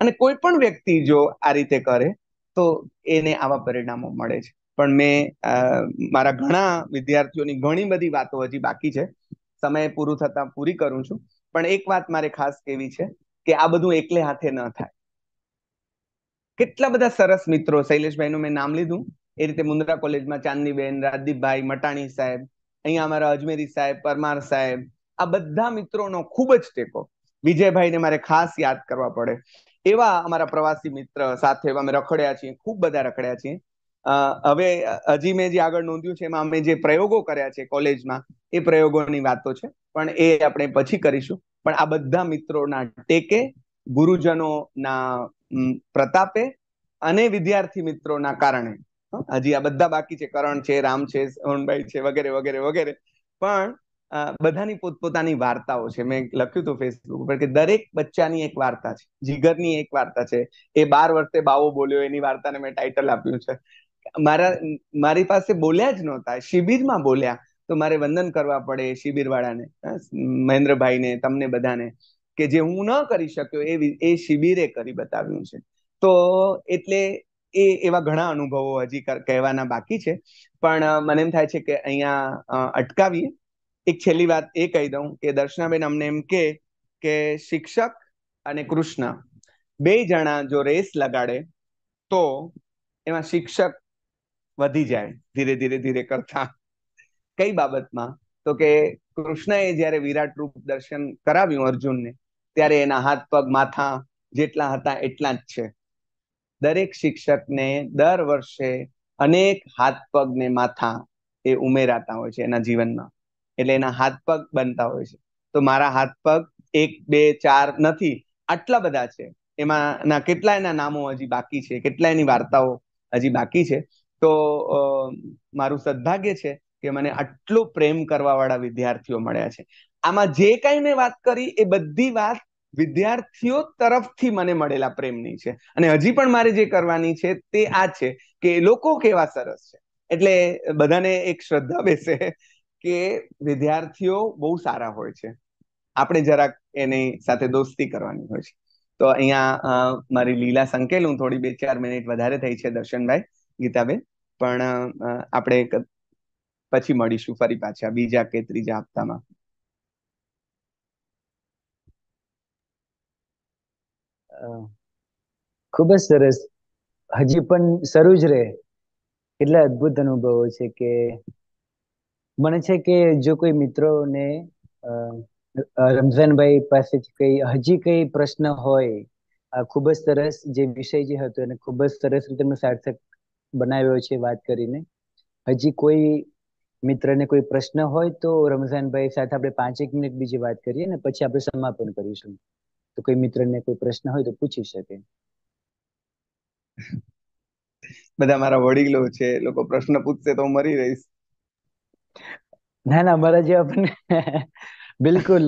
અને કોઈ પણ વ્યક્તિ જો આ રીતે કરે, તો એને આવા પરિણામો મળે છે. પણ મેં મારા ઘણા વિદ્યાર્થીઓની ઘણી બધી વાતો હજી બાકી છે. સમય પૂરું થતા પૂરી કરું છું. પણ એક વાત મારે ખાસ કેવી છે કે આ બધું એકલે હાથે ન થાય. કેટલા બધા સરસ મિત્રો, શૈલેષભાઈનું મેં નામ લીધું. એ રીતે મુન્દ્રા કોલેજમાં ચાંદનીબેન, રાજદીપભાઈ, મટાણી સાહેબ, અહીંયા અમારા અજમેરી સાહેબ, પરમાર સાહેબ, આ બધા મિત્રોનો ખૂબ જ ટેકો. વિજયભાઈને મારે ખાસ યાદ કરવા પડે. એવા અમારા પ્રવાસી મિત્ર સાથે અમે રખડ્યા છીએ, ખૂબ બધા રખડ્યા છીએ. હવે હજી મેં જે આગળ નોંધ્યું છે, એમાં અમે જે પ્રયોગો કર્યા છે કોલેજમાં, એ પ્રયોગોની વાતો છે. પણ એ આપણે પછી કરીશું. પણ આ બધા મિત્રોના ટેકે, ગુરુજનોના પ્રતાપે અને વિદ્યાર્થી મિત્રોના કારણે. હજી આ બધા બાકી છે. કરણ છે, રામ છે સોનભાઈ છે, વગેરે વગેરે વગેરે. પણ બધાની પોતપોતાની વાર્તાઓ છે. મેં લખ્યું હતું ફેસબુક ઉપર કે દરેક બચ્ચાની એક વાર્તા છે. જીગરની એક વાર્તા છે. એ બાર વર્ષે બાવો બોલ્યો, એની વાર્તાને મેં ટાઇટલ આપ્યું છે. મારા, મારી પાસે બોલ્યા જ નહોતા. શિબિરમાં બોલ્યા તો મારે વંદન કરવા પડે શિબિર વાળાને મહેન્દ્રભાઈને, તમને બધાને, કે જે હું ન કરી શક્યો એ એ શિબિરે કરી બતાવ્યું છે. તો એટલે એ, એવા ઘણા અનુભવો હજી કહેવાના બાકી છે. પણ મને એમ થાય છે કે અહીંયા અટકાવીએ. એક છેલ્લી વાત એ કહી દઉં કે દર્શનાબેન અમને એમ કે કે શિક્ષક અને કૃષ્ણ બે જણા જો રેસ લગાડે તો એમાં શિક્ષક વધી જાય ધીરે ધીરે ધીરે કરતા. કઈ બાબતમાં? તો કે કૃષ્ણએ જ્યારે વિરાટ રૂપ દર્શન કરાવ્યું અર્જુનને, ત્યારે એના હાથ, પગ, માથા જેટલા હતા એટલા જ છે. દરેક શિક્ષકને દર વર્ષે અનેક હાથ, પગ ને માથા એ ઉમેરાતા હોય છે એના જીવનમાં. એટલે એના હાથ, પગ બનતા હોય છે. તો મારા હાથ, પગ એક, બે, ચાર નથી, આટલા બધા છે. એમાં ના કેટલા એના નામો હજી બાકી છે? કેટલા એની વાર્તાઓ હજી બાકી છે? તો મારું સદભાગ્ય છે કે મને આટલો પ્રેમ કરવા વાળા વિદ્યાર્થીઓ મળ્યા છે. આમાં જે કઈ મેં વાત કરી એ બધી વાત વિદ્યાર્થીઓ તરફથી મને મળેલા પ્રેમની છે. અને હજી પણ મારે જે કરવાની છે તે આ છે કે લોકો કેવા સરસ છે. એટલે બધાને એક શ્રદ્ધા બેસે કે વિદ્યાર્થીઓ બહુ સારા હોય છે. આપણે જરાક એની સાથે દોસ્તી કરવાની હોય છે. તો અહીંયા મારી લીલા સંકેલ, હું થોડી બે ચાર મિનિટ વધારે થઈ છે દર્શનભાઈ. ગીતાબેન. પણ આપણે પછી મળીશું ફરી પાછા, બીજા કે ત્રીજા હપ્તામાં.
ખૂબ જ સરસ. હજી પણ શરૂ જ રહે. કેટલા અદ્ભુત અનુભવો છે કે, મને છે કે જો કોઈ મિત્રોને રમઝાનભાઈ પાસેથી કઈ, હજી કઈ પ્રશ્ન હોય ખૂબ જ સરસ જે વિષય જે હતો એને ખૂબ જ સરસ રીતે સાર્થક બનાવ્યો છે વાત કરીને. હજી કોઈ મિત્રને કોઈ પ્રશ્ન હોય તો રમઝાનભાઈ સાથે આપણે પાંચેક મિનિટ બીજી વાત કરીએ ને પછી આપણે સમાપન કરીશું. તો કોઈ મિત્રને કોઈ પ્રશ્ન હોય તો પૂછી શકે.
બધા મારા વડીલો છે લોકો પ્રશ્ન પૂછશે તો હું મરી રહીશ.
ના ના મારા જેવા પણ બિલકુલ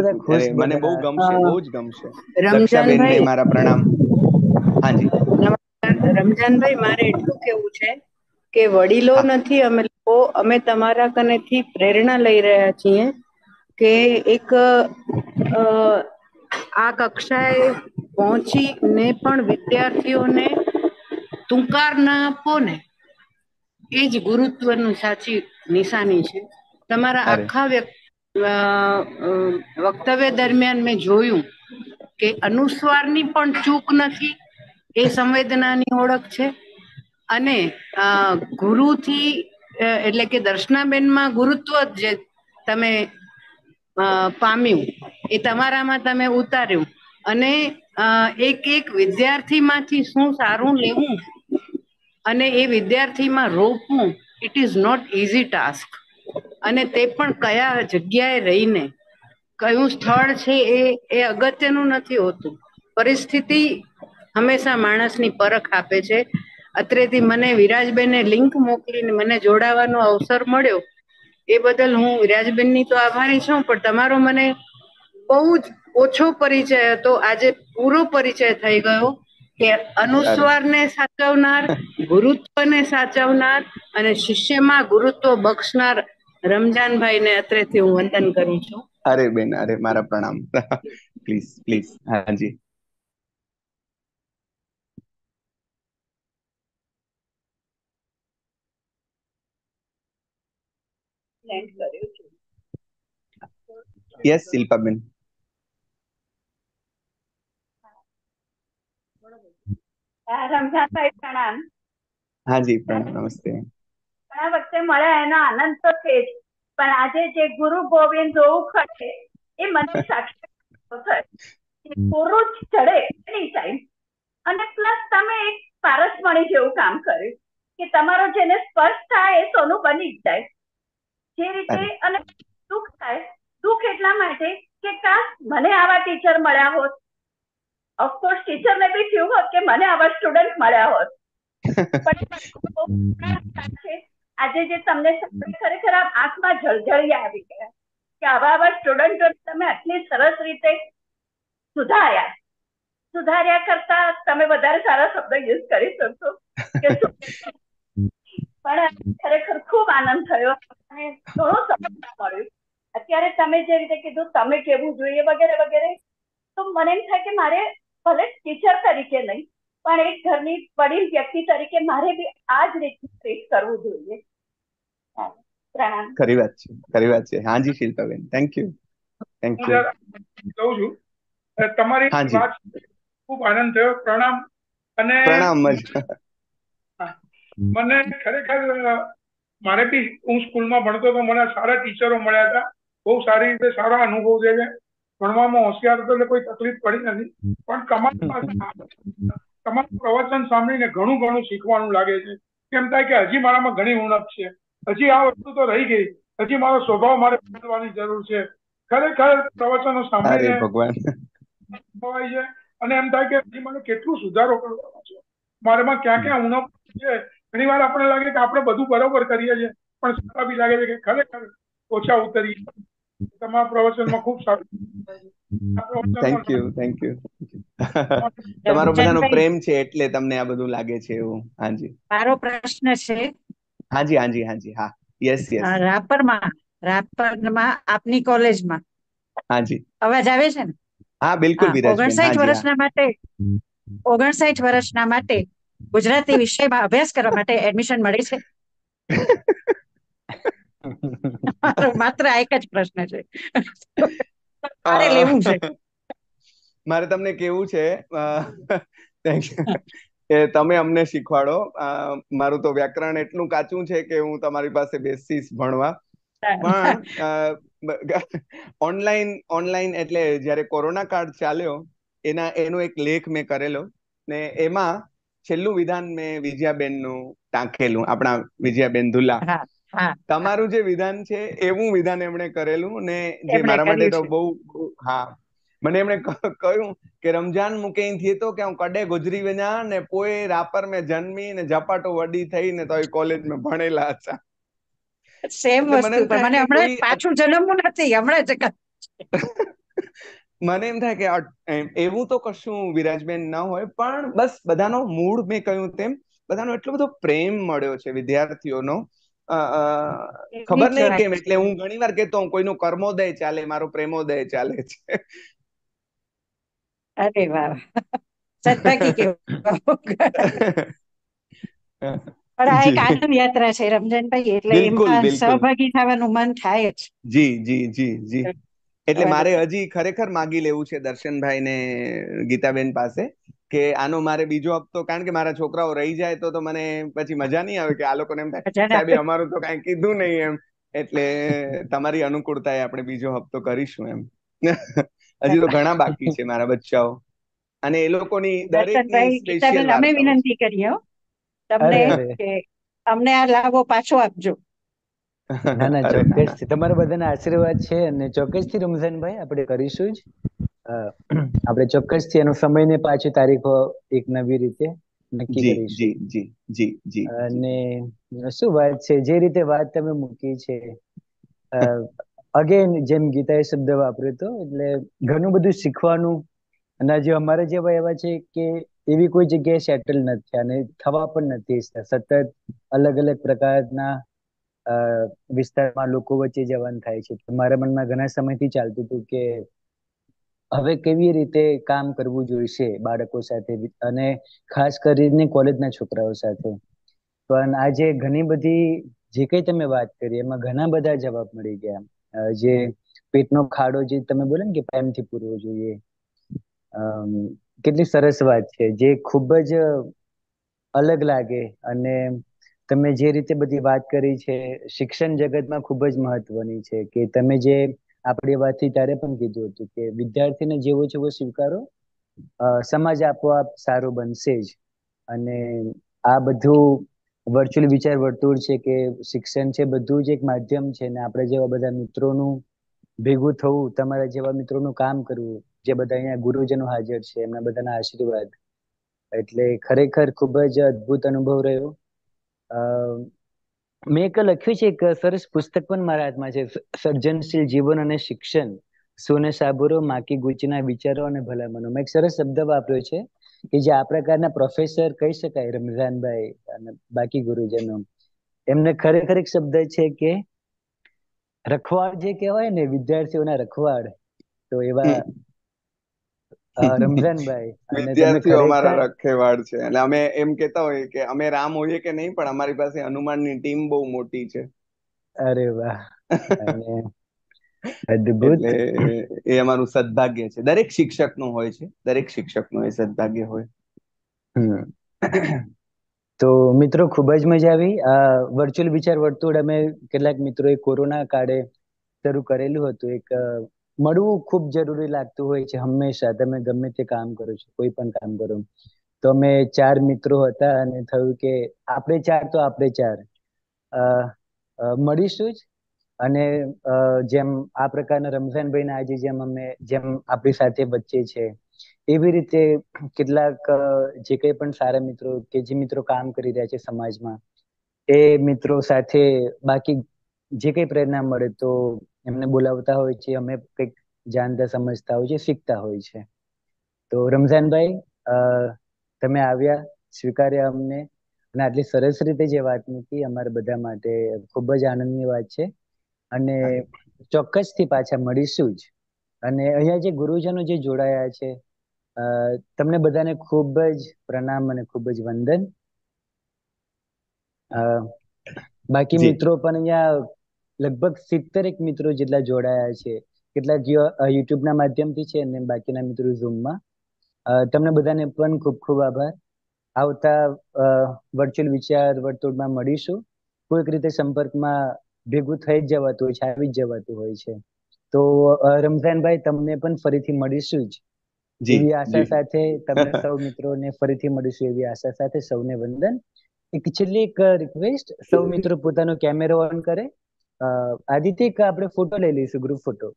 શું ખુશ
મને બહુ ગમશે બહુ જ ગમશે. મારા પ્રણામ. હાજી.
રમજાનભાઈ મારે એટલું કેવું છે કે વડીલો નથી અમે લોકો અમે તમારા કનેથી પ્રેરણા લઈ રહ્યા છીએ કે એક આ કક્ષાએ પહોંચીને પણ વિદ્યાર્થીઓને તુંકાર ના આપો ને એ જ ગુરુત્વનું સાચી નિશાની છે. તમારા આખા વક્તવ્ય દરમિયાન મેં જોયું કે અનુસ્વારની પણ ચૂક નથી એ સંવેદનાની ઓળખ છે. અને ગુરુથી એટલે કે દર્શનાબેનમાં ગુરુત્વ જે તમે પામ્યું, એ તમારામાં તમે ઉતાર્યું. અને એક એક વિદ્યાર્થીમાંથી શું સારું લેવું અને એ વિદ્યાર્થીમાં રોપવું it is not easy task અને તે પણ કયા જગ્યાએ રહીને, કયું સ્થળ છે એ એ અગત્યનું નથી હોતું. પરિસ્થિતિ હંમેશા માણસની પરખ આપે છે. અત્રેથી મને વિરાજબેને લિંક મોકલીને મને જોડાવાનો અવસર મળ્યો. એ બદલ હું વિરાજબેનની તો આભારી છું, પણ તમારો મને બહુ જ ઓછો પરિચય હતો. આજે પૂરો પરિચય થઈ ગયો કે અનુસ્વારને સાચવનાર, ગુરુત્વને સાચવનાર અને શિષ્યમાં ગુરુત્વ બક્ષનાર રમજાનભાઈને અત્રેથી હું વંદન કરું છું.
અરે બેન, અરે મારા પ્રણામ. પ્લીઝ પ્લીઝ હાજી. યસ શિલ્પાબેન
રમઝાનભાઈ પ્રણામ
હાજી પ્રણામ નમસ્તે
ઘણા વખતે મળ્યા એનો આનંદ તો છે જ પણ આજે જે ગુરુ ગોવિંદ જોવું ખડે એ મને સાક્ષાત ગુરુ ચડે એની ટાઈમ અને પ્લસ તમે એક પારસમણી જેવું કામ કર્યું કે તમારો જેને સ્પર્શ થાય એ સોનું બની જ જાય. જે રીતે અને દુઃખ થાય દુઃખ એટલા માટે કે કાશ મને આવા ટીચર મળ્યા હોત. ઓફકોર્સ ટીચર ને બી થયું હોત કે મને આવા સ્ટુડન્ટ મળ્યા હોત. આજે જે તમને ખરેખર આંખમાં જળજળી આવી ગયા કે આવા આવા સ્ટુડન્ટો તમે આટલી સરસ રીતે સુધાર્યા. સુધાર્યા કરતા તમે વધારે સારા શબ્દ યુઝ કરી શકશો કે પણ ખરેખર ખૂબ આનંદ થયો અને ઘણો સમજવા મળ્યું. અત્યારે તમે જે રીતે કીધું તમે કેવું જોઈએ વગેરે વગેરે તો મને એમ થાય કે મારે ભલે ટીચર તરીકે નહીં પણ એક ઘરની વડીલ વ્યક્તિ તરીકે મારે બી આ જ રીતે ટ્રીટ કરવું જોઈએ. પ્રણામ.
ખરી વાત છે ખરી વાત છે. હાજી Shilpaben thank you thank you
કહું છું તમારી વાત ખૂબ આનંદ થયો. પ્રણામ. અને
પ્રણામ
મને ખરેખર મારે બી હું સ્કૂલમાં ભણતો તો મને સારા ટીચરો મળ્યા હતા. બહુ સારી રીતે સારા અનુભવ છે ભણવામાં હોશિયાર હતો એટલે કોઈ તકલીફ પડી નથી. પણ તમારી પાસે તમારું પ્રવચન સાંભળીને ઘણું ઘણું શીખવાનું લાગે છે. કેમ થાય કે હજી મારામાં ઘણી ઉણપ છે. હજી આ વસ્તુ તો રહી ગઈ. હજી મારો સ્વભાવ મારે બદલવાની જરૂર છે. ખરેખર પ્રવચનો સાંભળીને
ભગવાન.
છે. અને એમ થાય કે હજી મને કેટલું સુધારો કરવાનો છે. મારામાં ક્યાં ક્યાં ઉણપ છે. ઘણી વાર આપણે લાગે કે આપણે બધું બરોબર કરીએ છીએ. પણ સારા બી લાગે છે કે ખરેખર ઓછા ઉતરીએ તમારા પ્રવચનમાં ખૂબ સારું.
થેન્ક યુ થેન્ક યુ તમારો બધાનો પ્રેમ છે એટલે તમને આ બધું લાગે છે એવું. હાજી.
મારો પ્રશ્ન છે.
હાજી હાજી હાજી. હા. યસ યસ
રાપરમાં
રાપરમાં આપની કોલેજમાં.
હાજી.
અવાજ આવે છે ને?
હા બિલકુલ
હા, ઓગણસાઠ વર્ષના માટે ઓગણસાઠ વર્ષના માટે ગુજરાતી વિષયમાં અભ્યાસ કરવા માટે એડમિશન મળે છે. માત્ર આ એક જ પ્રશ્ન છે. મારે લેવું છે.
મારે તમને કેવું છે. કે તમે અમને શીખવાડો. મારું તો વ્યાકરણ એટલું કાચું છે કે હું તમારી પાસે બેસીશ ભણવા. પણ ઓનલાઈન ઓનલાઈન એટલે જ્યારે કોરોના કાળ ચાલ્યો એના એનો એક લેખ મેં કરેલો ને એમાં છેલ્લું વિધાન મેં વિજયાબેનનું ટાંકેલું આપણા વિજયાબેન ધુલા તમારું જે વિધાન છે એવું વિધાન એમણે કરેલું ને જે મારા માટે તો બહુ હા. મને એમણે કહ્યું કે રમજાન મૂકે થી તો કે હું કડે ગુજરી વિના ને પોએ રાપર મેં જન્મી ને ઝપાટો વડી થઈ ને તો કોલેજમાં ભણેલા હતા.
સેમ વસ્તુ પણ. મને હમણાં પાછું જન્મવું નથી હમણાં જ
મને એમ થાય કે એવું તો કશું વિરાજબેન ન હોય પણ બસ બધાનો મૂડ મેં કહ્યું તેમ બધાનો એટલો બધો પ્રેમ મળ્યો છે વિદ્યાર્થીઓનો ખબર નહીં કેમ એટલે હું ઘણી વાર કહેતો હું કોઈનું કર્મોદય ચાલે મારો પ્રેમોદય ચાલે છે.
અરે વાહ. સદભાગી કે પણ આ એક આનંદ યાત્રા છે રમજાનભાઈ એટલે એમાં સહભાગી થવાનું મન થાય જ.
જી જી જી જી. એટલે મારે હજી ખરેખર માગી લેવું છે દર્શનભાઈ ને ગીતાબેન પાસે. કે આનો મારે બીજો હપ્તો કારણ કે મારા છોકરાઓ રહી જાય તો તો મને પછી મજા નહીં આવે કે આ લોકોને એમ થાય અમારું તો કાંઈ કીધું નહીં એમ. એટલે તમારી અનુકૂળતાએ આપણે બીજો હપ્તો કરીશું એમ. હજી તો ઘણા બાકી છે મારા બચ્ચાઓ. અને એ લોકોની
દરેક અમે વિનંતી કરીએ તમને. કે અમને આ લાભો પાછો આપજો.
ના ના ચોક્કસ તમારા બધાના આશીર્વાદ છે અને ચોક્કસથી રમઝાનભાઈ આપણે કરીશું જ. આપણે ચોક્કસથી એનો સમય ને પાછી તારીખો એક નવી રીતે નક્કી કરીશું.
જી જી જી જી
અને શું વાત છે? જે રીતે વાત તમે મૂકી છે અગેન જેમ ગીતાએ શબ્દ વાપર્યો હતો એટલે ઘણું બધું શીખવાનું અને જે અમારે જેવા એવા છે કે એવી કોઈ જગ્યાએ સેટલ નથી અને થવા પણ નથી સતત અલગ અલગ પ્રકારના અ, વિસ્તારમાં લોકો વચ્ચે જવાનું થાય છે. મારા મનમાં ઘણા સમયથી ચાલતું હતું કે હવે કેવી રીતે કામ કરવું જોઈશે બાળકો સાથે? અને ખાસ કરીને કોલેજના છોકરાઓ સાથે. પણ આજે ઘણી બધી, જે કંઈ તમે વાત કરી, એમાં ઘણા બધા જવાબ મળી ગયા. જે પેટનો ખાડો જે તમે બોલે ને કે પ્રેમથી પૂરવો જોઈએ. કેટલી સરસ વાત છે. જે ખૂબ જ અલગ લાગે અને તમે જે રીતે બધી વાત કરી છે, શિક્ષણ જગતમાં ખૂબ જ મહત્વની છે કે તમે જે આપણી વાતથી ત્યારે પણ કીધું હતું કે વિદ્યાર્થીને જેવો છે એવો સ્વીકારો સમાજ આપોઆપ સારો બનશે જ. અને આ બધું વર્ચ્યુઅલ વિચાર વર્તુળ છે કે શિક્ષણ છે બધું જ એક માધ્યમ છે ને આપણે જેવા બધા મિત્રોનું ભેગું થવું, તમારા જેવા મિત્રોનું કામ કરવું, જે બધા અહીંયા ગુરુજનો હાજર છે, એમના બધાના આશીર્વાદ. એટલે ખરેખર ખૂબ જ અદ્ભુત અનુભવ રહ્યો. મેં એક લખ્યું છે એક સરસ પુસ્તક પણ મારા હાથમાં છે. સર્જનશીલ જીવન અને શિક્ષણ. સોને સાબુરો માકી ગુચના વિચારો અને ભલામણો. મેં એક સરસ શબ્દ વાપર્યો છે કે જે આ પ્રકારના પ્રોફેસર કહી શકાય, રમઝાનભાઈ અને બાકી ગુરુજનો. એમને ખરેખર એક શબ્દ છે કે રખવાડ જે કહેવાય ને વિદ્યાર્થીઓના રખવાડ, તો એવા રમઝાનભાઈ
વિદ્યાર્થીઓ અમારા રખેવાળ છે. એટલે અમે એમ કેતા હોઈએ કે અમે રામ હોઈએ કે નહીં પણ અમારી પાસે હનુમાનની ટીમ બહુ મોટી છે.
અરે વાહ. અદ્ભુત.
એ અમારું સદભાગ્ય છે. દરેક શિક્ષકનું હોય છે. દરેક શિક્ષકનું એ સદભાગ્ય હોય.
તો મિત્રો ખૂબ જ મજા આવી. આ વર્ચ્યુઅલ વિચાર વર્તુળ અમે કેટલાક મિત્રોએ કોરોના કાળે શરૂ કરેલું હતું. એક મળવું ખૂબ જરૂરી લાગતું હોય છે હંમેશા. તમે ગમે તે કામ કરો છો, કોઈ પણ કામ કરો. તો અમે ચાર મિત્રો હતા અને થયું કે આપણે ચાર તો આપણે ચાર. મળીશું જ. અને જેમ આ પ્રકારના રમઝાનભાઈના આજે જેમ અમે, જેમ આપણી સાથે વચ્ચે છે, એવી રીતે કેટલાક જે કંઈ પણ સારા મિત્રો કે જે મિત્રો કામ કરી રહ્યા છે સમાજમાં, એ મિત્રો સાથે બાકી જે કંઈ પ્રેરણા મળે તો એમને બોલાવતા હોય છે અમે કંઈક જાણતા સમજતા હોય છે શીખતા હોય છે. તો રમઝાનભાઈ તમે આવ્યા સ્વીકાર્યા અમને અને આટલી સરસ રીતે જે વાત મૂકી અમારા બધા માટે ખૂબ જ આનંદની વાત છે. અને ચોક્કસથી પાછા મળીશું જ. અને અહીંયા જે ગુરુજનો જે જોડાયા છે તમને બધાને ખૂબ જ પ્રણામ અને ખૂબ જ વંદન. બાકી મિત્રો પણ અહીંયા લગભગ સિત્તેરેક મિત્રો જેટલા જોડાયા છે કેટલાક યુટ્યુબના માધ્યમથી છે અને બાકીના મિત્રો ઝૂમમાં તમને બધાને પણ ખૂબ ખૂબ આભાર. આવતા વર્ચ્યુઅલ વિચાર વર્તુળમાં મળીશું. કોઈક રીતે સંપર્કમાં ભેગું થઈ જ જવાતું હોય છે આવી જ જવાતું હોય છે. તો રમઝાનભાઈ તમને પણ ફરીથી મળીશું જ. એવી આશા સાથે તમને સૌ મિત્રોને ફરીથી મળીશું એવી આશા સાથે સૌને વંદન. એક છેલ્લી એક રિક્વેસ્ટ સૌ મિત્રો પોતાનો કેમેરો ઓન કરે. આદિત્ય એક આપણે ફોટો લઈ લઈશું ગ્રુપ ફોટો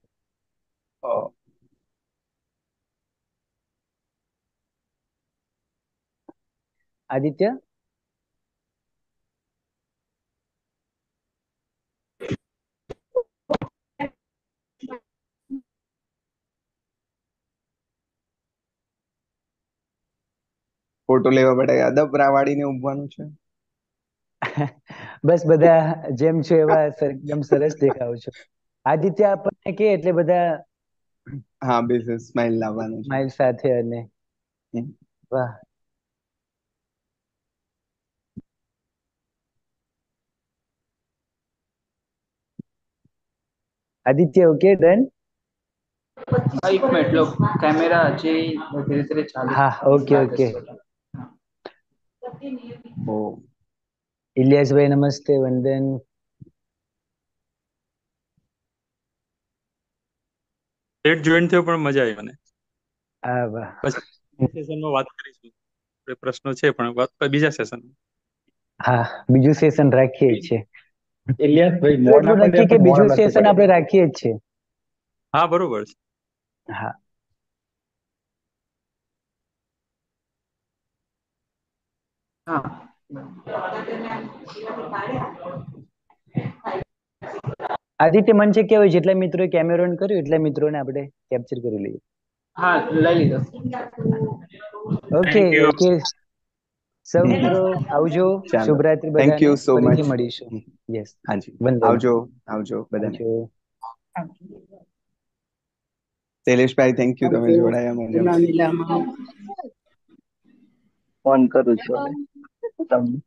આદિત્ય?
ફોટો લેવા માટે અદબ રાવાડીને ઉભવાનું છે.
બસ બધા જેમ છો એવા એકદમ સરસ દેખાવ છો. આદિત્ય આપણને કે એટલે બધા
હા બિઝનેસ સ્માઇલ લાવવાનું
સ્માઈલ સાથે અને વાહ. આદિત્ય ઓકે ડન
એક મિનિટ લો. કેમેરા હજી ધીરે ધીરે ચાલુ
હા ઓકે ઓકે
ઓ.
ઇલિયાસભાઈ નમસ્તે વંદન
લેટ જોઈન થયો પણ મજા આવી મને.
આ વાહ.
સેશનમાં વાત કરીશું. પ્રશ્નો છે પણ વાત બીજા સેશન
હા બીજું સેશન રાખીએ જ છે
ઇલિયાસભાઈ
તો નક્કી કે બીજું સેશન આપણે રાખીએ જ છે
હા બરોબર છે.
હા.
હા.
આદિત્ય મન છે કેવું જેટલા મિત્રોએ કેમેરો ઓન કર્યું એટલા મિત્રોને આપણે કેપ્ચર કરી લઈએ.
હા લઈ લીધો.
ઓકે ઓકે સૌ મિત્રો આવજો. શુભરાત્રી બધાને
you so
ફરીથી
much.
મળીશું. યસ
હાજી.
વંદન
આવજો આવજો બધાને.
આવજો.
શૈલેષભાઈ થેન્ક યુ તમે જોડાયા
મને
ફોન કરું છું. હવે તમને